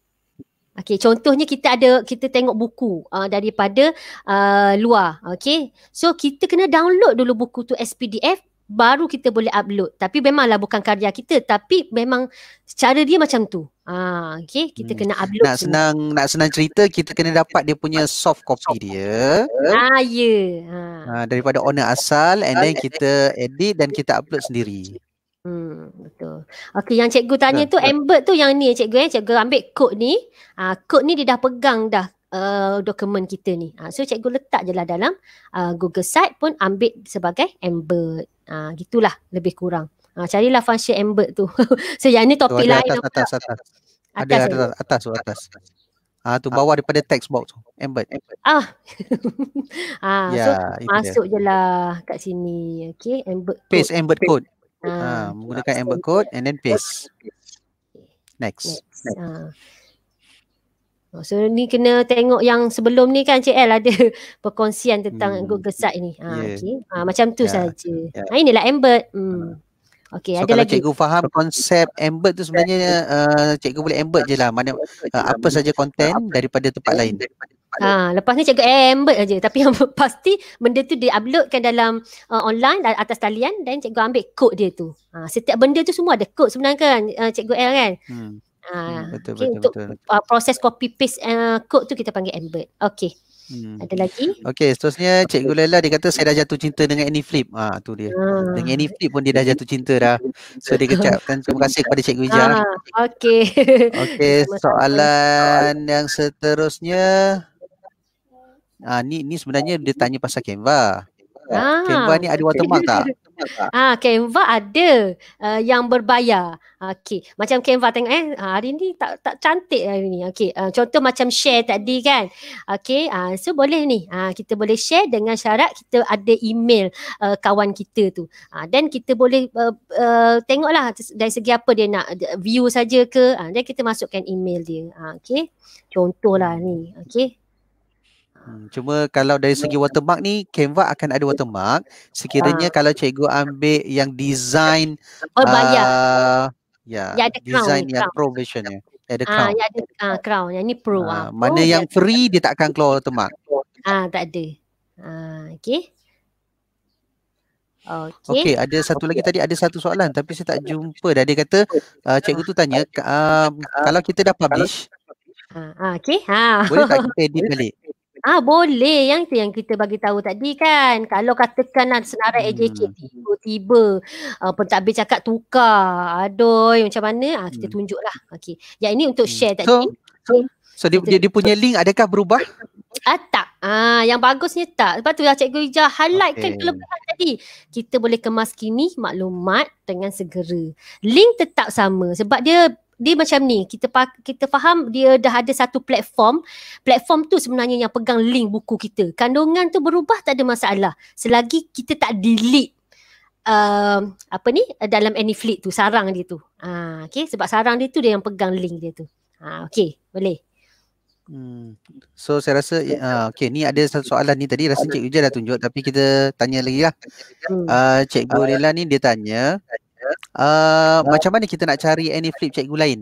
Okey, contohnya kita ada kita tengok buku uh, daripada uh, luar, okey. So kita kena download dulu buku tu SPDF baru kita boleh upload. Tapi memanglah bukan karya kita tapi memang cara dia macam tu. Ah, okey, kita hmm. kena upload. Nak senang semua. nak senang cerita kita kena dapat dia punya soft copy dia. Ah, ya. Yeah. Ah. daripada owner asal and then kita edit dan kita upload sendiri. Hmm, betul. Okey, yang cikgu tanya tu embed tu yang ni cikgu eh. Cikgu ambil kod ni. Ah, kod ni dia dah pegang dah uh, dokumen kita ni. Ah, so cikgu letak je lah dalam uh, Google Site pun ambil sebagai embed. Ah, gitulah lebih kurang. Ha, carilah function embed tu. so yang ni topik lain. Atas, atas, atas, atas. Ada, atas, atas, atas, atas. Ah tu bawah daripada text box tu. Embed. Ah. ah ya, so masuk je lah kat sini. Okay, embed Paste embed code. Ha, menggunakan embed code and then paste. Next. Next. Ah. Oh, so ni kena tengok yang sebelum ni kan Cik L ada perkongsian tentang hmm. Google Site ni. Ha, yeah. okay. ha, macam tu yeah. saja. Yeah. Ha, inilah embed. Hmm. Okay, so ada kalau lagi. cikgu faham konsep embed tu sebenarnya uh, cikgu boleh embed je lah mana uh, apa saja konten daripada tempat lain. Ha, lepas ni cikgu embed aja tapi yang pasti benda tu dia uploadkan dalam uh, online atas talian dan cikgu ambil kod dia tu. Ha, setiap benda tu semua ada kod sebenarnya kan uh, cikgu L kan. Hmm. Ha, hmm, betul, okay, betul, untuk betul. Uh, proses copy paste uh, kod tu kita panggil embed. Okay. Hmm. Ada lagi? Okey, seterusnya Cikgu Lela dia kata saya dah jatuh cinta dengan Annie Flip. Ah tu dia. Ah. Dengan Annie Flip pun dia dah jatuh cinta dah. So dia kecapkan terima kasih kepada Cikgu Ija. Ah, okey. Okey, soalan yang seterusnya Ah ni ni sebenarnya dia tanya pasal Canva. Ah. Canva ni ada watermark tak? Ah, Canva ada uh, yang berbayar. Okey, macam Canva tengok eh ah, hari ni tak tak cantik hari ni. Okey, uh, contoh macam share tadi kan. Okey, uh, so boleh ni. Uh, kita boleh share dengan syarat kita ada email uh, kawan kita tu. Uh, dan kita boleh uh, uh, tengoklah dari segi apa dia nak view saja ke. Uh, dan kita masukkan email dia. Uh, okey. Contohlah ni. Okey. Hmm, cuma kalau dari segi watermark ni Canva akan ada watermark sekiranya ha. kalau cikgu ambil yang design oh, bayar. Uh, ya, ya ada design crown, yang crown. pro version ya. Ada crown. Ah, ya ada ah, crown. Yang ni pro ah. Mana pro yang free dia tak akan keluar watermark. Ah, tak ada. Ah, okey. Okey. Okey, ada satu lagi tadi ada satu soalan tapi saya tak jumpa dah. Dia kata uh, cikgu tu tanya uh, kalau kita dah publish Ah, okey. Ha. Boleh tak kita edit balik? Ah boleh yang itu yang kita bagi tahu tadi kan. Kalau katakanlah senarai hmm. AJK tiba-tiba uh, pentadbir cakap tukar. Aduh macam mana? Ah kita hmm. tunjuklah. Okey. Yang ini untuk hmm. share tadi. So, so dia, dia, dia punya link adakah berubah? Ah tak. Ah yang bagusnya tak. Sebab tu lah Cikgu Ijah highlight okay. kelebihan tadi. Kita boleh kemas kini maklumat dengan segera. Link tetap sama sebab dia dia macam ni kita kita faham dia dah ada satu platform. Platform tu sebenarnya yang pegang link buku kita. Kandungan tu berubah tak ada masalah. Selagi kita tak delete uh, apa ni dalam Anyfleet tu sarang dia tu. Ah uh, okey? Sebab sarang dia tu dia yang pegang link dia tu. Ah uh, okey boleh. Hmm. So saya rasa uh, okay, ni ada satu soalan ni tadi. Rasa Cikgu Ija dah tunjuk tapi kita tanya lagi lah. Hmm. Uh, Cikgu Lela ni dia tanya uh, macam mana kita nak cari any flip cikgu lain?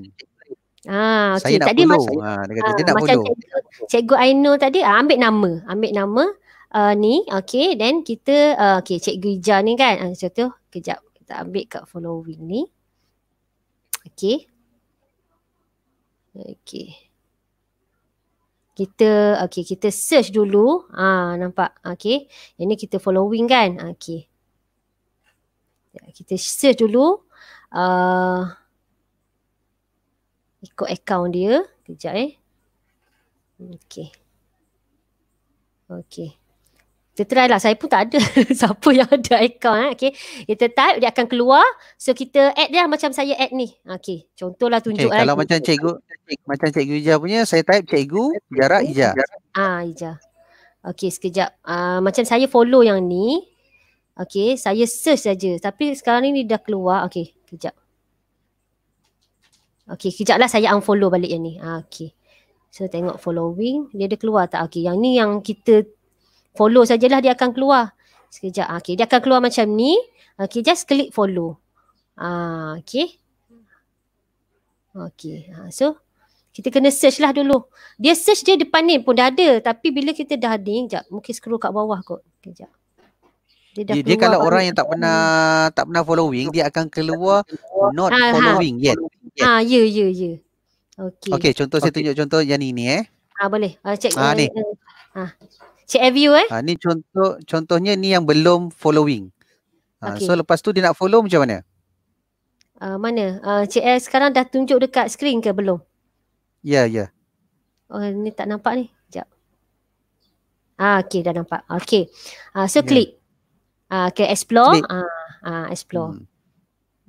Ah, okay. Saya nak tadi follow. Macam, ha, dia kata, ah, dia nak macam follow. Cikgu, cikgu Aino tadi ah, ambil nama. Ambil nama uh, ni. Okay. Then kita, uh, okay, cikgu Ija ni kan. Uh, contoh, kejap. Kita ambil kat following ni. Okay. Okay. Kita, okay, kita search dulu. Ah, nampak? Okay. Yang ni kita following kan? Okay. Ya, kita search dulu uh, ikut account dia. Kejap eh. Okay. Okay. Kita try lah. Saya pun tak ada siapa yang ada account. Eh. Okay. Kita type dia akan keluar. So kita add dia macam saya add ni. Okay. Contohlah tunjuk. Okay, kalau macam cikgu macam cikgu Ija punya saya type cikgu jarak Ija. Ah Ija. Okay sekejap. Uh, macam saya follow yang ni. Okay, saya search saja. Tapi sekarang ni dah keluar. Okay, kejap. Okay, kejap lah saya unfollow balik yang ni. Ah, okay. So, tengok following. Dia ada keluar tak? Okay, yang ni yang kita follow sajalah dia akan keluar. Sekejap. Ah, okay, dia akan keluar macam ni. Okay, just klik follow. Ah, okay. Okay, ah, so kita kena search lah dulu. Dia search dia depan ni pun dah ada. Tapi bila kita dah ni, sekejap. Mungkin scroll kat bawah kot. Kejap. Dia, dia, dia kalau orang yang tak pernah tak pernah following dia akan keluar not ha, following ha. yet. Ah ya ya ya. Okey. Okey contoh okay. saya tunjuk contoh yang ni ni eh. Ah boleh. Ah check ah, ni. Ah. Check view eh. Ah ni contoh contohnya ni yang belum following. Ah okay. so lepas tu dia nak follow macam mana? Ah mana? Ah CS sekarang dah tunjuk dekat screen ke belum? Ya yeah, ya. Yeah. Oh ni tak nampak ni. Jap. Ah okey dah nampak. Okey. Ah so yeah. klik. Ah, okay, explore. Ah, ah, explore. Hmm.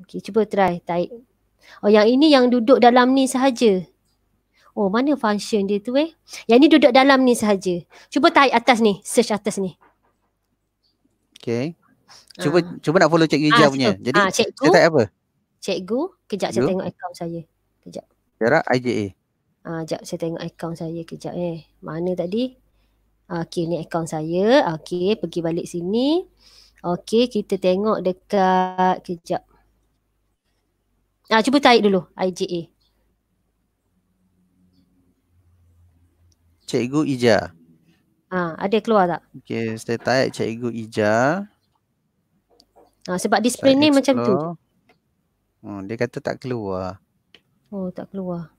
Okay, cuba try type. Oh, yang ini yang duduk dalam ni sahaja. Oh, mana function dia tu eh? Yang ni duduk dalam ni sahaja. Cuba type atas ni, search atas ni. Okay. Cuba ah. cuba nak follow Cikgu Ija ah, punya. Jadi, ah, cikgu, saya type apa? Cikgu, kejap saya tengok account saya. Kejap. Jarak IJA. Ah, kejap saya tengok account saya kejap eh. Mana tadi? Okay, ni account saya. Okay, pergi balik sini. Okey, kita tengok dekat kejap. Ah, cuba tarik dulu IJA. Cikgu Ija. Ah, ada keluar tak? Okey, saya tarik Cikgu Ija. Ah, sebab display ni macam tu. Oh, dia kata tak keluar. Oh, tak keluar.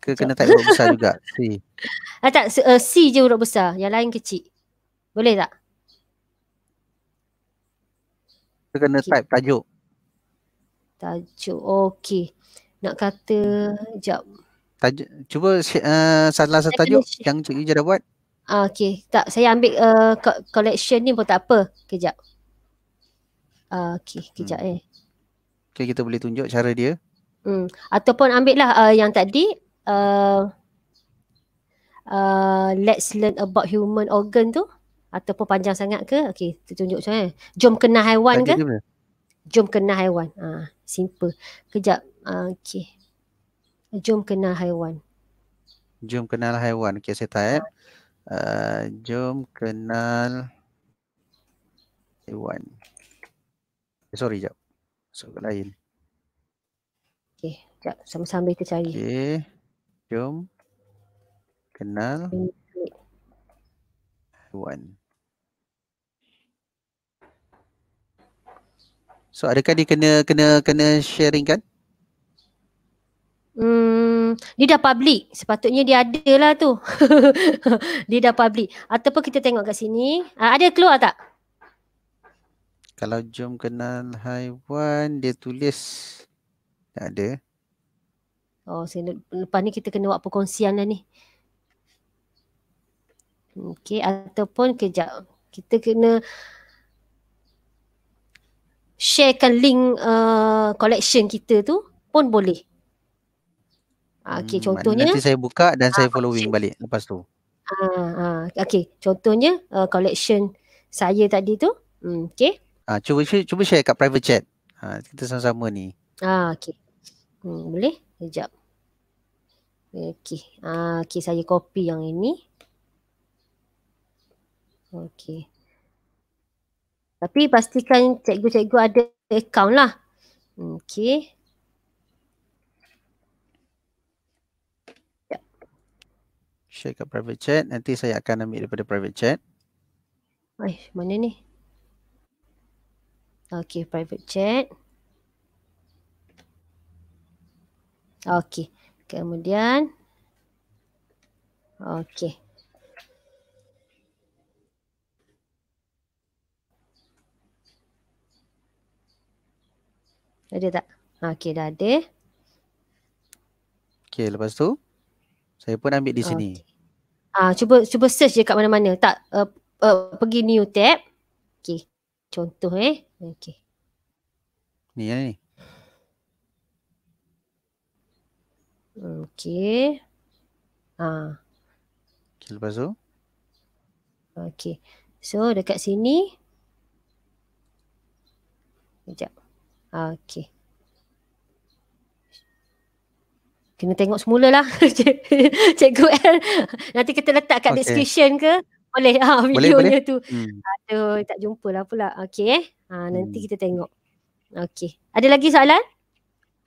ke kena type huruf besar juga? C. Ah tak, uh, C je huruf besar, yang lain kecil. Boleh tak? Ke kena Okay. type tajuk? Tajuk. Okey. Nak kata, jap. Tajuk cuba uh, salah satu tajuk yang Cik Ija dah buat. Ah, Okey. Tak, saya ambil uh, co- collection ni pun tak apa. Kejap. Ah, Okey, kejap Hmm. eh. Okay, kita boleh tunjuk cara dia. Hmm. Ataupun ambil lah uh, yang tadi. Uh, uh, let's learn about human organ tu. Ataupun panjang sangat ke? Okey, kita tunjuk macam mana. Jom kenal haiwan Tajuk ke? mana? Jom kenal haiwan. Ah, simple. Kejap. Ah, Okey. Jom kenal haiwan. Jom kenal haiwan. Okay, saya type. Uh, jom kenal haiwan. Eh, sorry, jap. Soal lain. Okey, jap sama-sama kita cari. Okay. Jom kenal haiwan. So adakah dia kena kena kena sharing kan? Hmm, dia dah public. Sepatutnya dia ada lah tu. dia dah public. Ataupun kita tengok kat sini. Ah, ada keluar tak? Kalau jom kenal haiwan dia tulis tak ada. Oh, saya, lepas ni kita kena buat perkongsian lah ni. Okey, ataupun kejap. Kita kena sharekan link uh, collection kita tu pun boleh. Ah, Okey, Hmm, contohnya. nanti saya buka dan saya Ah, following balik lepas tu. Ah, ah, Okey, contohnya uh, collection saya tadi tu. Hmm, okey. Ah cuba share, cuba share kat private chat. Ha, kita sama-sama ni. Ah, okey. Hmm, boleh? Kejap. Okey. Ah, okey saya copy yang ini. Okey. Tapi pastikan cikgu-cikgu ada account lah. Hmm, Okey. Share kat private chat. Nanti saya akan ambil daripada private chat. Eh, mana ni? Okey, private chat. Okey. Kemudian Okey. Ada tak? Okey, dah ada. Okay, lepas tu saya pun ambil di sini. Okey. Ah, cuba cuba search je kat mana-mana. Tak uh, uh, pergi new tab. Okey. Contoh eh. Okey. Ni yang ni. Okey. Ah, Okay, lepas tu okey. So dekat sini. Sekejap. Okey. Kena tengok semula lah. Cikgu L. Nanti kita letak kat Okey. description ke? Boleh. Ah, Boleh, videonya tu. hmm. Aduh, tak jumpa lah pula. Okey eh. Ah, nanti Hmm. kita tengok. Okey. Ada lagi soalan?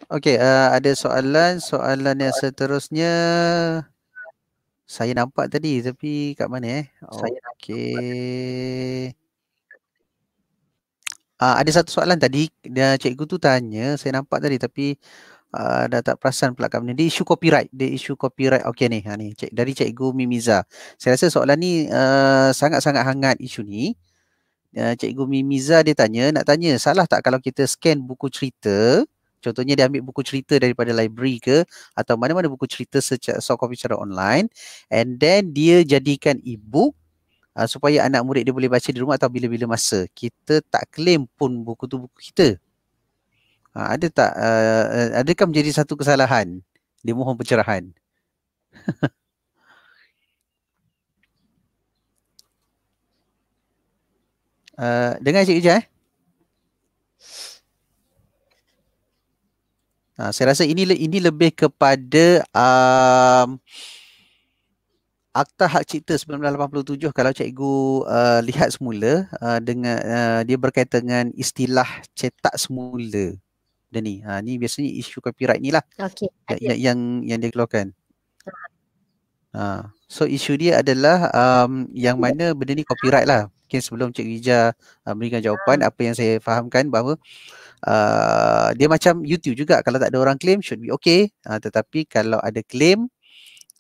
Okay, uh, ada soalan. Soalan yang seterusnya saya nampak tadi tapi kat mana eh? Saya Okay. Ah, ada satu soalan tadi dia cikgu tu tanya, saya nampak tadi tapi uh, dah tak perasan pula kat mana. Dia isu copyright. Dia isu copyright. Okey ni, ha ni cik, dari cikgu Mimiza. Saya rasa soalan ni uh, sangat-sangat hangat isu ni. Uh, cikgu Mimiza dia tanya, nak tanya salah tak kalau kita scan buku cerita Contohnya dia ambil buku cerita daripada library ke atau mana-mana buku cerita secara soft copy secara online and then dia jadikan e-book uh, supaya anak murid dia boleh baca di rumah atau bila-bila masa. Kita tak claim pun buku tu buku kita. Uh, ada tak uh, uh, adakah menjadi satu kesalahan? Dia mohon pencerahan. uh, dengar Cik Ija eh? Ha, saya rasa ini ini lebih kepada um, Akta Hak Cipta 1987 kalau cikgu uh, lihat semula uh, dengan uh, dia berkaitan dengan istilah cetak semula. Dan ni, ha, ni biasanya isu copyright ni lah Okey. yang, yang yang yang dia keluarkan. Ha, so isu dia adalah um, yang mana benda ni copyright lah. Mungkin sebelum Cik Rija uh, berikan jawapan apa yang saya fahamkan bahawa uh, dia macam YouTube juga kalau tak ada orang claim should be okay. Uh, tetapi kalau ada claim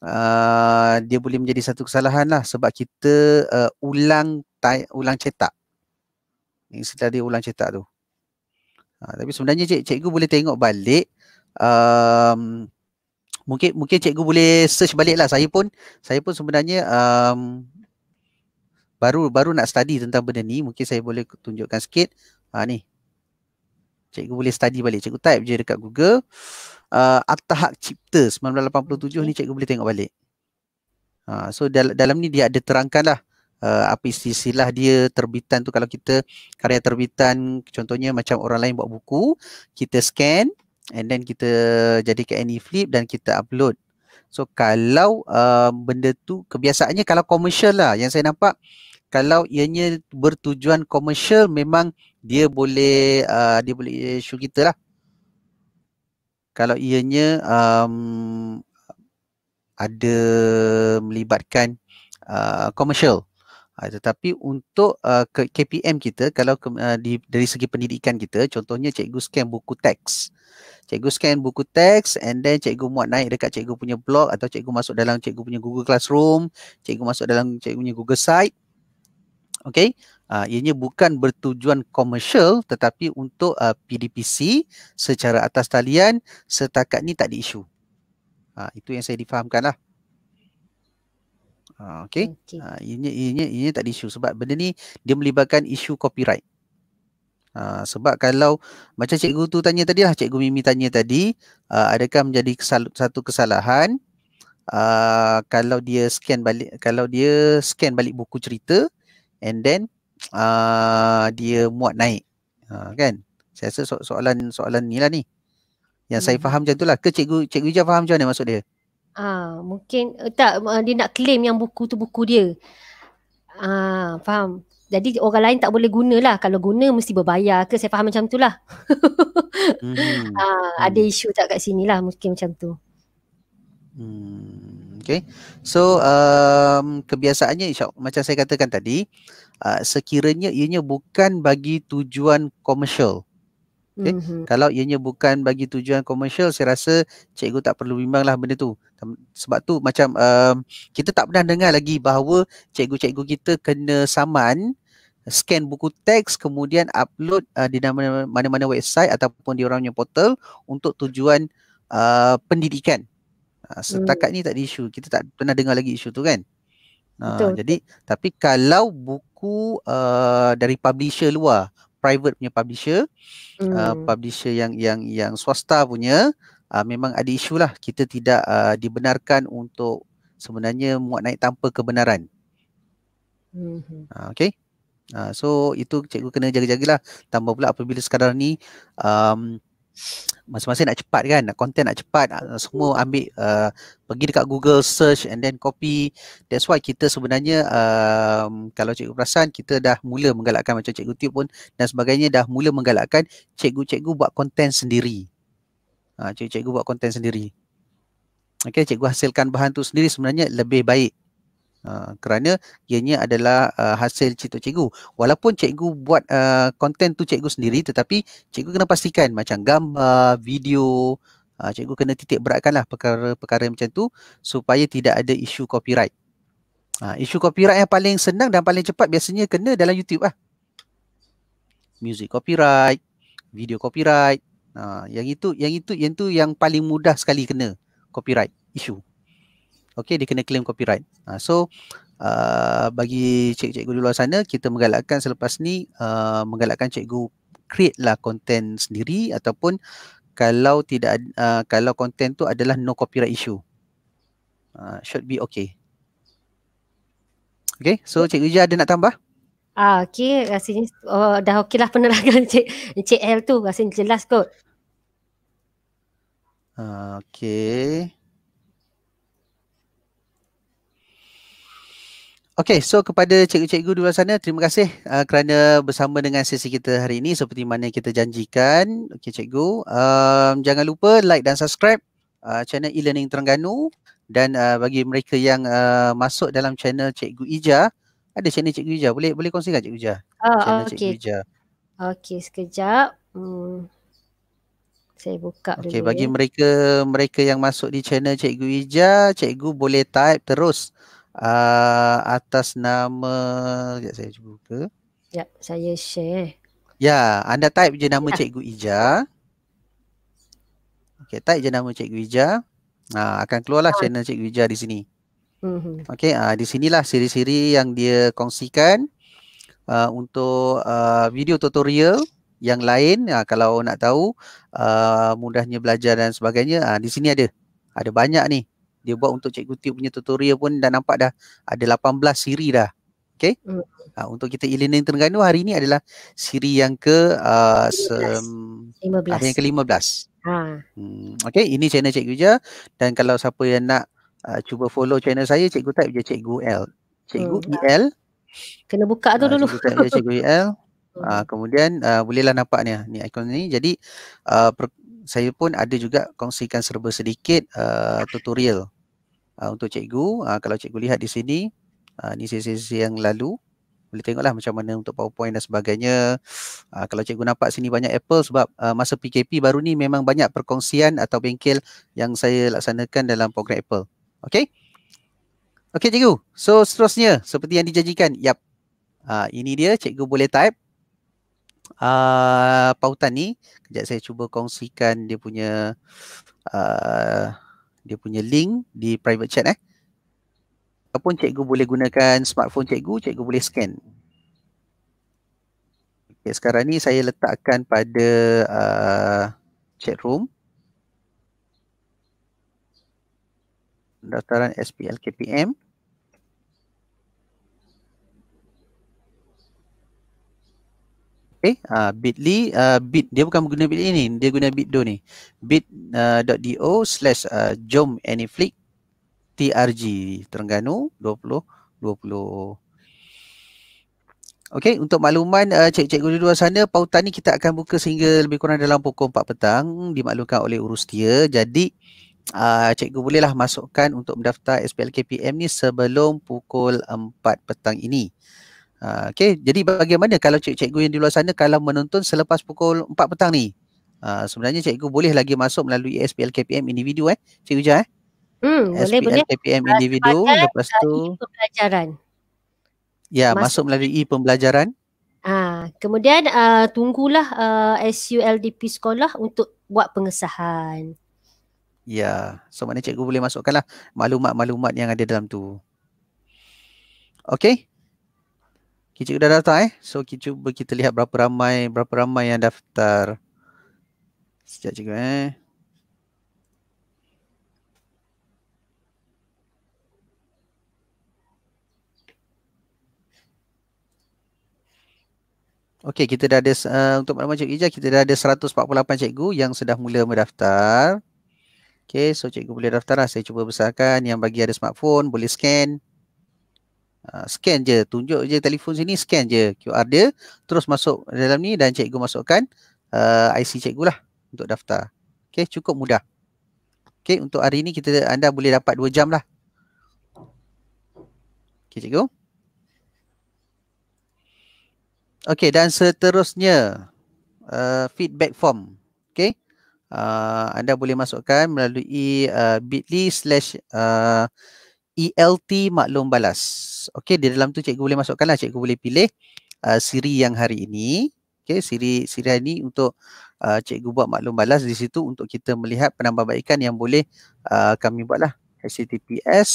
uh, dia boleh menjadi satu kesalahan lah sebab kita uh, ulang tay- ulang cetak. Istilah dia ulang cetak tu. Uh, tapi sebenarnya cik, cikgu boleh tengok balik um, mungkin mungkin cikgu boleh search balik lah. Saya pun saya pun sebenarnya um, baru baru nak study tentang benda ni. Mungkin saya boleh tunjukkan sikit. Ha ni. Cikgu boleh study balik. Cikgu type je dekat Google. Uh, Atta Hak Cipta 1987 okay. ni cikgu boleh tengok balik. Ha, so dal- dalam ni dia ada terangkan lah uh, apa istilah dia terbitan tu kalau kita karya terbitan contohnya macam orang lain buat buku kita scan and then kita jadikan any flip dan kita upload. So kalau uh, benda tu kebiasaannya kalau komersial lah yang saya nampak kalau ianya bertujuan komersial memang dia boleh uh, dia boleh show kita lah. Kalau ianya um, ada melibatkan. Uh, uh, tetapi untuk uh, KPM kita kalau uh, di, dari segi pendidikan kita contohnya cikgu scan buku teks cikgu scan buku teks and then cikgu muat naik dekat cikgu punya blog atau cikgu masuk dalam cikgu punya Google Classroom, cikgu masuk dalam cikgu punya Google Site. Okay, uh, ianya bukan bertujuan komersial tetapi untuk uh, PDPC secara atas talian setakat ni tak ada isu. Uh, itu yang saya difahamkan lah. Uh, okay, okay. Uh, ianya, ianya, ianya tak ada isu sebab benda ni dia melibatkan isu copyright. Ha, sebab kalau macam cikgu tu tanya tadi lah, cikgu Mimi tanya tadi, uh, adakah menjadi kesal- satu kesalahan uh, kalau dia scan balik kalau dia scan balik buku cerita and then uh, dia muat naik. Ha, kan? Saya rasa so- soalan soalan ni lah ni. Yang hmm. saya faham macam tu lah. Ke cikgu cikgu Ija faham macam mana maksud dia? Ah, mungkin uh, tak uh, dia nak claim yang buku tu buku dia. Ah, faham. Jadi orang lain tak boleh guna lah. Kalau guna mesti berbayar ke. Saya faham macam tu lah. hmm. ha, hmm. Ada isu tak kat sini lah mungkin macam tu. Hmm. Okay. So um, kebiasaannya insya macam saya katakan tadi. Uh, sekiranya ianya bukan bagi tujuan komersial. Okay. Mm-hmm. Kalau ianya bukan bagi tujuan komersial, saya rasa cikgu tak perlu bimbanglah benda tu. Sebab tu macam um, kita tak pernah dengar lagi bahawa cikgu-cikgu kita kena saman scan buku teks kemudian upload uh, di mana-mana website ataupun di orangnya portal untuk tujuan uh, pendidikan. Uh, setakat hmm. ni tak ada isu. Kita tak pernah dengar lagi isu tu kan. Uh, jadi tapi kalau buku uh, dari publisher luar, private punya publisher, uh, hmm. uh, publisher yang yang yang swasta punya uh, memang ada isu lah. Kita tidak uh, dibenarkan untuk sebenarnya muat naik tanpa kebenaran. Hmm. Uh, okay. Uh, so itu cikgu kena jaga-jagalah tambah pula apabila sekadar ni um, masing-masing nak cepat kan nak content nak cepat uh, semua ambil uh, pergi dekat Google search and then copy. That's why kita sebenarnya um, kalau cikgu perasan kita dah mula menggalakkan macam cikgu Tip pun dan sebagainya dah mula menggalakkan cikgu-cikgu buat content sendiri. Uh, cikgu-cikgu buat content sendiri. Okay, cikgu hasilkan bahan tu sendiri sebenarnya lebih baik Uh, kerana ianya adalah uh, hasil cipta cikgu. Walaupun cikgu buat konten uh, tu cikgu sendiri tetapi cikgu kena pastikan macam gambar, video, uh, cikgu kena titik beratkanlah perkara-perkara macam tu supaya tidak ada isu copyright. Uh, isu copyright yang paling senang dan paling cepat biasanya kena dalam YouTube lah. Music copyright, video copyright. Uh, yang itu yang itu yang tu yang paling mudah sekali kena copyright issue. Okay, dia kena claim copyright. Uh, so, uh, bagi cikgu-cikgu di luar sana, kita menggalakkan selepas ni, uh, menggalakkan cikgu create lah content sendiri ataupun kalau tidak uh, kalau content tu adalah no copyright issue. Uh, should be okay. Okay, so Cikgu Ija ada nak tambah? Ah, okay, rasanya oh, dah okey lah penerangan Cik, Cik L tu, rasanya jelas kot. Uh, okay. Okay, so kepada cikgu-cikgu di luar sana, terima kasih uh, kerana bersama dengan sesi kita hari ini seperti mana kita janjikan. Okay, cikgu. Um, jangan lupa like dan subscribe uh, channel e-learning Terengganu dan uh, bagi mereka yang uh, masuk dalam channel Cikgu Ija, ada channel Cikgu Ija. Boleh boleh kongsikan Cikgu Ija? Oh, channel okay. Cikgu Ija. Okay, sekejap. Hmm. Saya buka Okey, dulu bagi ya. mereka mereka yang masuk di channel Cikgu Ija, Cikgu boleh type terus uh, atas nama sekejap saya cuba buka. Ya, saya share. Ya, anda type je nama Ya. Cikgu Ija. Okey, type je nama Cikgu Ija. Ha, akan keluarlah Ah. channel Cikgu Ija di sini. Mhm. Okey, uh, di sinilah siri-siri yang dia kongsikan uh, untuk uh, video tutorial yang lain uh, kalau nak tahu uh, mudahnya belajar dan sebagainya uh, di sini ada. Ada banyak ni. Dia buat untuk Cikgu Tip punya tutorial pun dah nampak dah ada 18 siri dah. Okey? Hmm. Uh, untuk kita e-learning Terengganu hari ini adalah siri yang ke uh, sem, uh, 15. yang ke-15. Ha. Hmm, okay, ini channel Cikgu Ija dan kalau siapa yang nak uh, cuba follow channel saya, Cikgu type je Cikgu L. Cikgu Hmm. EL. Kena buka tu Uh, dulu. Cikgu type je Cikgu EL. Hmm. Uh, kemudian uh, bolehlah nampak ni, ni ikon ni. Jadi uh, per, saya pun ada juga kongsikan serba sedikit uh, tutorial uh, untuk cikgu. Uh, kalau cikgu lihat di sini, uh, ni sesi-sesi yang lalu. Boleh tengoklah macam mana untuk PowerPoint dan sebagainya. Uh, kalau cikgu nampak sini banyak Apple sebab uh, masa PKP baru ni memang banyak perkongsian atau bengkel yang saya laksanakan dalam program Apple. Okay? Okay cikgu. So seterusnya seperti yang dijanjikan. Yap. Uh, ini dia cikgu boleh type uh, pautan ni. Kejap saya cuba kongsikan dia punya uh, dia punya link di private chat eh. Ataupun cikgu boleh gunakan smartphone cikgu, cikgu boleh scan. Okay, sekarang ni saya letakkan pada uh, chat room. Pendaftaran SPL KPM. Okay, uh, bit.ly, uh, bit, dia bukan guna bit.ly ni, dia guna bitdo ni. bit.do uh, slash jom anyflick TRG Terengganu 2020. Okey, untuk makluman uh, cik-cikgu di luar sana, pautan ni kita akan buka sehingga lebih kurang dalam pukul 4 petang dimaklumkan oleh urus dia. Jadi uh, cikgu bolehlah masukkan untuk mendaftar SPL KPM ni sebelum pukul 4 petang ini. Uh, Okey, jadi bagaimana kalau cik-cikgu yang di luar sana kalau menonton selepas pukul 4 petang ni? Uh, sebenarnya cikgu boleh lagi masuk melalui SPL KPM individu eh, cikgu Jah eh? Hmm, boleh SPL boleh. KPM Uh, individu sebagai, lepas tu pembelajaran. ya masuk- masuk melalui e-pembelajaran. Ah, kemudian uh, tunggulah uh, SULDP sekolah untuk buat pengesahan. Ya, so maknanya cikgu boleh masukkanlah maklumat-maklumat yang ada dalam tu. Okey. Cikgu dah daftar eh. So kita cuba kita lihat berapa ramai berapa ramai yang daftar. Sekejap cikgu eh. Okey, kita dah ada uh, untuk maklumat cikgu Ijaz, kita dah ada 148 cikgu yang sudah mula mendaftar. Okey, so cikgu boleh daftar lah. Saya cuba besarkan. Yang bagi ada smartphone, boleh scan. Uh, scan je, tunjuk je telefon sini, scan je QR dia. Terus masuk dalam ni dan cikgu masukkan uh, IC cikgu lah untuk daftar. Okey, cukup mudah. Okey, untuk hari ni kita anda boleh dapat 2 jam lah. Okey, cikgu. Okey, dan seterusnya uh, feedback form. Okey. Uh, anda boleh masukkan melalui uh, bit.ly slash uh, ELT maklum balas. Okey, di dalam tu cikgu boleh masukkan lah. Cikgu boleh pilih uh, siri yang hari ini. Okey, siri siri hari ini untuk uh, cikgu buat maklum balas di situ untuk kita melihat penambahbaikan yang boleh uh, kami buat lah. HTTPS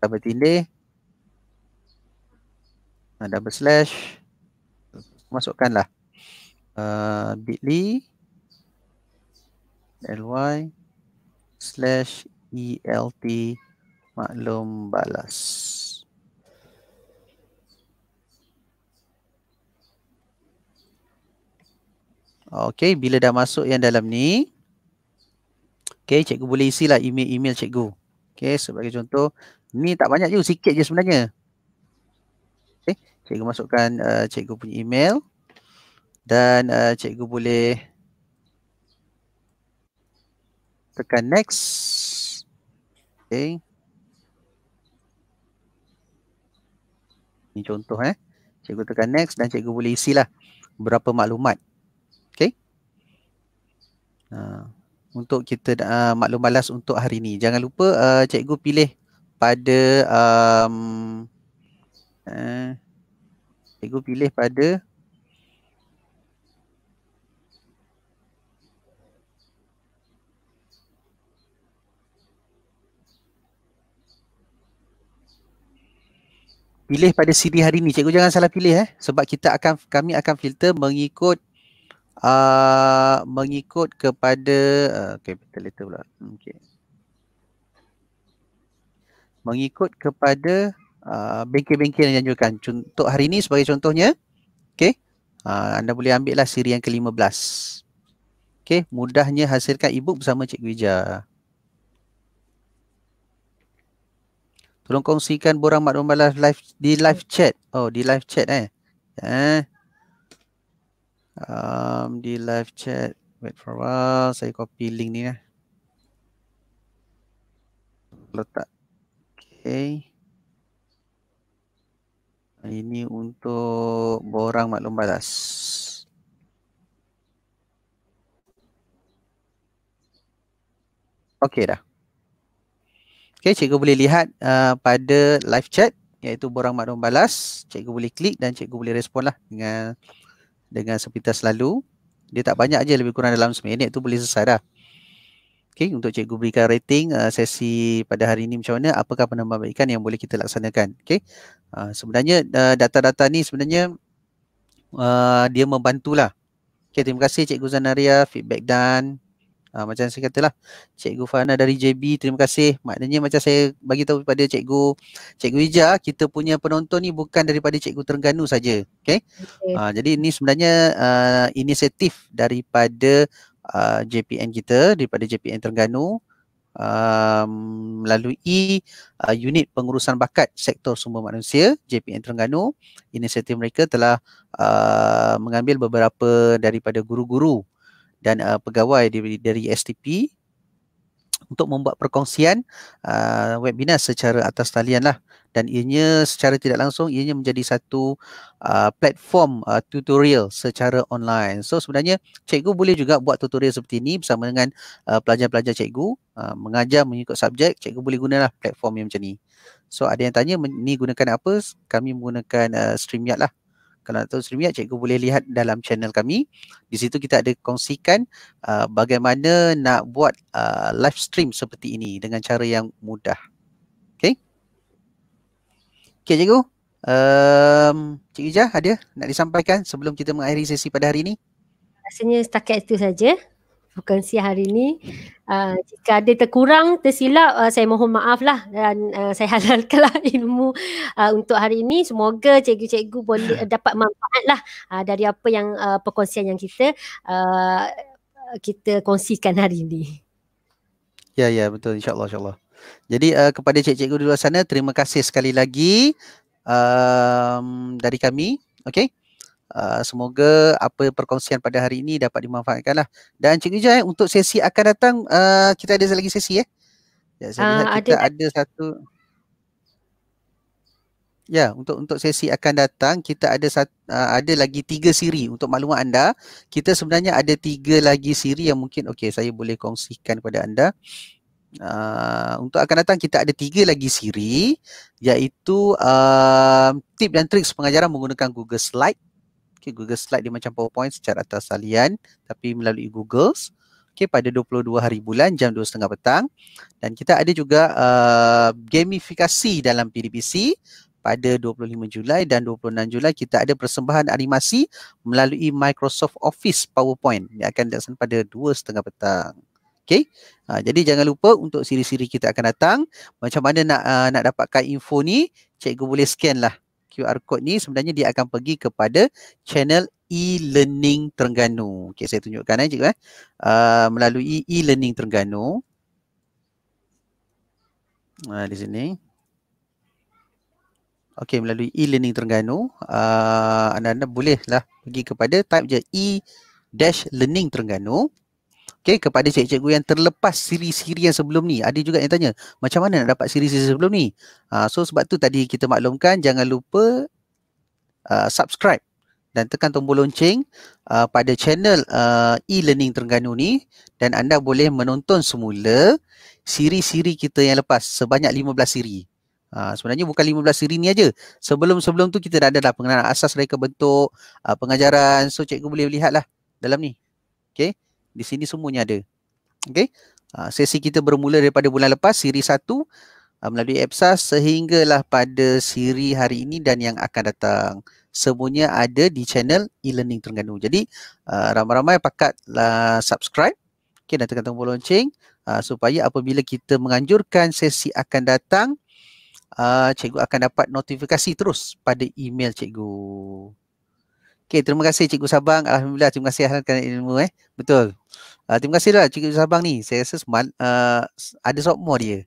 double tindih double slash masukkanlah uh, bit.ly ly slash ELT maklum balas. Okey, bila dah masuk yang dalam ni, okey, cikgu boleh isilah email-email cikgu. Okey, sebagai contoh, ni tak banyak je, sikit je sebenarnya. Okey, cikgu masukkan uh, cikgu punya email dan uh, cikgu boleh tekan next. Okey. Ini contoh eh. Cikgu tekan next dan cikgu boleh isilah berapa maklumat. Okey. Uh, untuk kita uh, maklum balas untuk hari ini. Jangan lupa uh, cikgu pilih pada um, uh, cikgu pilih pada pilih pada CD hari ni. Cikgu jangan salah pilih eh sebab kita akan kami akan filter mengikut uh, mengikut kepada uh, okey betul letter pula. Okey. Mengikut kepada uh, bengkel-bengkel yang dianjurkan. Untuk hari ini sebagai contohnya okey. Uh, anda boleh ambil lah siri yang ke-15. Okey, mudahnya hasilkan ebook bersama Cikgu Ija. Tolong kongsikan borang maklumat live, live di live chat. Oh, di live chat eh. Eh. Um, di live chat. Wait for a while. Saya copy link ni eh. Letak. Okay. Ini untuk borang maklum balas. Okay dah. Okay, cikgu boleh lihat uh, pada live chat iaitu borang maklum balas. Cikgu boleh klik dan cikgu boleh respon lah dengan dengan seperti selalu. Dia tak banyak aja lebih kurang dalam seminit tu boleh selesai dah. Okay, untuk cikgu berikan rating uh, sesi pada hari ini macam mana, apakah penambahbaikan yang boleh kita laksanakan. Okay, uh, sebenarnya uh, data-data ni sebenarnya uh, dia membantulah. Okay, terima kasih Cikgu Zanaria, feedback dan Ha, macam saya katalah, Cikgu Fana dari JB, terima kasih. Maknanya macam saya bagi tahu kepada Cikgu Cikgu Ija, kita punya penonton ni bukan daripada Cikgu Terengganu saja. Okay? okay. Ha, jadi ini sebenarnya uh, inisiatif daripada uh, JPN kita, daripada JPN Terengganu um, melalui uh, unit pengurusan bakat sektor sumber manusia JPN Terengganu. Inisiatif mereka telah uh, mengambil beberapa daripada guru-guru dan uh, pegawai dari, dari STP untuk membuat perkongsian uh, webinar secara atas talian lah dan ianya secara tidak langsung ianya menjadi satu uh, platform uh, tutorial secara online. So sebenarnya cikgu boleh juga buat tutorial seperti ini bersama dengan uh, pelajar-pelajar cikgu uh, mengajar mengikut subjek, cikgu boleh gunalah platform yang macam ni. So ada yang tanya ni gunakan apa? Kami menggunakan uh, StreamYard lah kalau tahu StreamYard cikgu boleh lihat dalam channel kami. Di situ kita ada kongsikan uh, bagaimana nak buat uh, live stream seperti ini dengan cara yang mudah. Okey? Okey cikgu. Um, cikgu Ijah ada nak disampaikan sebelum kita mengakhiri sesi pada hari ini? Rasanya setakat itu saja siang hari ini. Uh, jika ada terkurang, tersilap, uh, saya mohon maaf lah dan uh, saya halalkanlah ilmu uh, untuk hari ini. Semoga cikgu-cikgu boleh uh, dapat manfaat lah uh, dari apa yang uh, perkongsian yang kita uh, kita kongsikan hari ini. Ya, ya betul insyaAllah. insyaAllah. Jadi uh, kepada cikgu-cikgu di luar sana, terima kasih sekali lagi um, dari kami. Okay. Uh, semoga apa perkongsian pada hari ini dapat dimanfaatkan lah. Dan Cik Wijah, eh, untuk sesi akan datang, uh, kita ada lagi sesi eh? Ya, saya uh, lihat kita ada, ada satu. Ya, untuk untuk sesi akan datang, kita ada satu, uh, ada lagi tiga siri untuk maklumat anda. Kita sebenarnya ada tiga lagi siri yang mungkin, okey saya boleh kongsikan kepada anda. Uh, untuk akan datang kita ada tiga lagi siri iaitu uh, tip dan trik pengajaran menggunakan Google Slide Okay, Google Slide dia macam PowerPoint secara atas salian tapi melalui Google. Okay, pada 22 hari bulan jam 2.30 petang. Dan kita ada juga uh, gamifikasi dalam PDPC pada 25 Julai dan 26 Julai kita ada persembahan animasi melalui Microsoft Office PowerPoint yang akan dilaksanakan pada 2.30 petang. Okay, uh, jadi jangan lupa untuk siri-siri kita akan datang. Macam mana nak uh, nak dapatkan info ni, cikgu boleh scan lah QR code ni sebenarnya dia akan pergi kepada channel e-learning Terengganu. Okey saya tunjukkan eh cikgu eh. Uh, melalui e-learning Terengganu. Uh, di sini. Okey melalui e-learning Terengganu uh, anda-anda bolehlah pergi kepada type je e-learning Terengganu. Okay, kepada cikgu-cikgu yang terlepas siri-siri yang sebelum ni. Ada juga yang tanya, macam mana nak dapat siri-siri sebelum ni? Uh, so sebab tu tadi kita maklumkan, jangan lupa uh, subscribe dan tekan tombol lonceng uh, pada channel uh, e-learning Terengganu ni dan anda boleh menonton semula siri-siri kita yang lepas sebanyak 15 siri. Uh, sebenarnya bukan 15 siri ni aja. Sebelum-sebelum tu kita dah ada dah pengenalan asas reka bentuk, uh, pengajaran. So cikgu boleh lihatlah dalam ni. Okay. Di sini semuanya ada. Okay. Uh, sesi kita bermula daripada bulan lepas siri 1 uh, melalui EPSAS sehinggalah pada siri hari ini dan yang akan datang semuanya ada di channel e-learning Terengganu. Jadi uh, ramai-ramai pakatlah subscribe okay, dan tekan tombol lonceng uh, supaya apabila kita menganjurkan sesi akan datang uh, cikgu akan dapat notifikasi terus pada email cikgu. Okay, terima kasih Cikgu Sabang. Alhamdulillah, terima kasih kerana ilmu eh. Betul. Uh, terima kasih lah Cikgu Sabang ni. Saya rasa semal, uh, ada sophomore dia.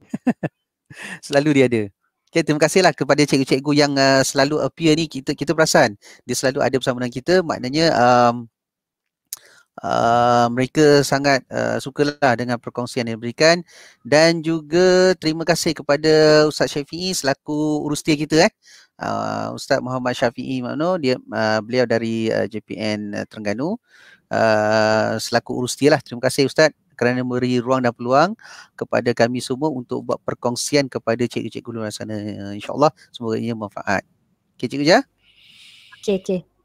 Selalu dia ada. Okay, terima kasihlah kepada cikgu-cikgu yang uh, selalu appear ni kita kita perasan dia selalu ada bersama dengan kita maknanya um, uh, mereka sangat uh, sukalah dengan perkongsian yang diberikan dan juga terima kasih kepada Ustaz Syafi'i selaku urustia kita eh uh, Ustaz Muhammad Syafi'i makno dia uh, beliau dari uh, JPN uh, Terengganu uh, selaku lah terima kasih Ustaz kerana memberi ruang dan peluang kepada kami semua untuk buat perkongsian kepada cikgu-cikgu luar sana. InsyaAllah semoga ia manfaat. Okey cikgu ya? Okey, okey.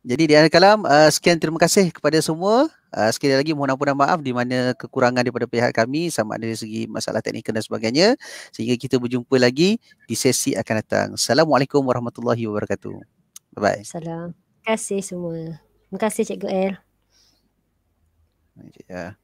Jadi di akhir kalam, uh, sekian terima kasih kepada semua. Uh, sekali lagi mohon ampun dan maaf di mana kekurangan daripada pihak kami sama ada dari segi masalah teknikal dan sebagainya. Sehingga kita berjumpa lagi di sesi akan datang. Assalamualaikum warahmatullahi wabarakatuh. Bye-bye. Salam. Terima kasih semua. Terima kasih Cikgu El. Yeah.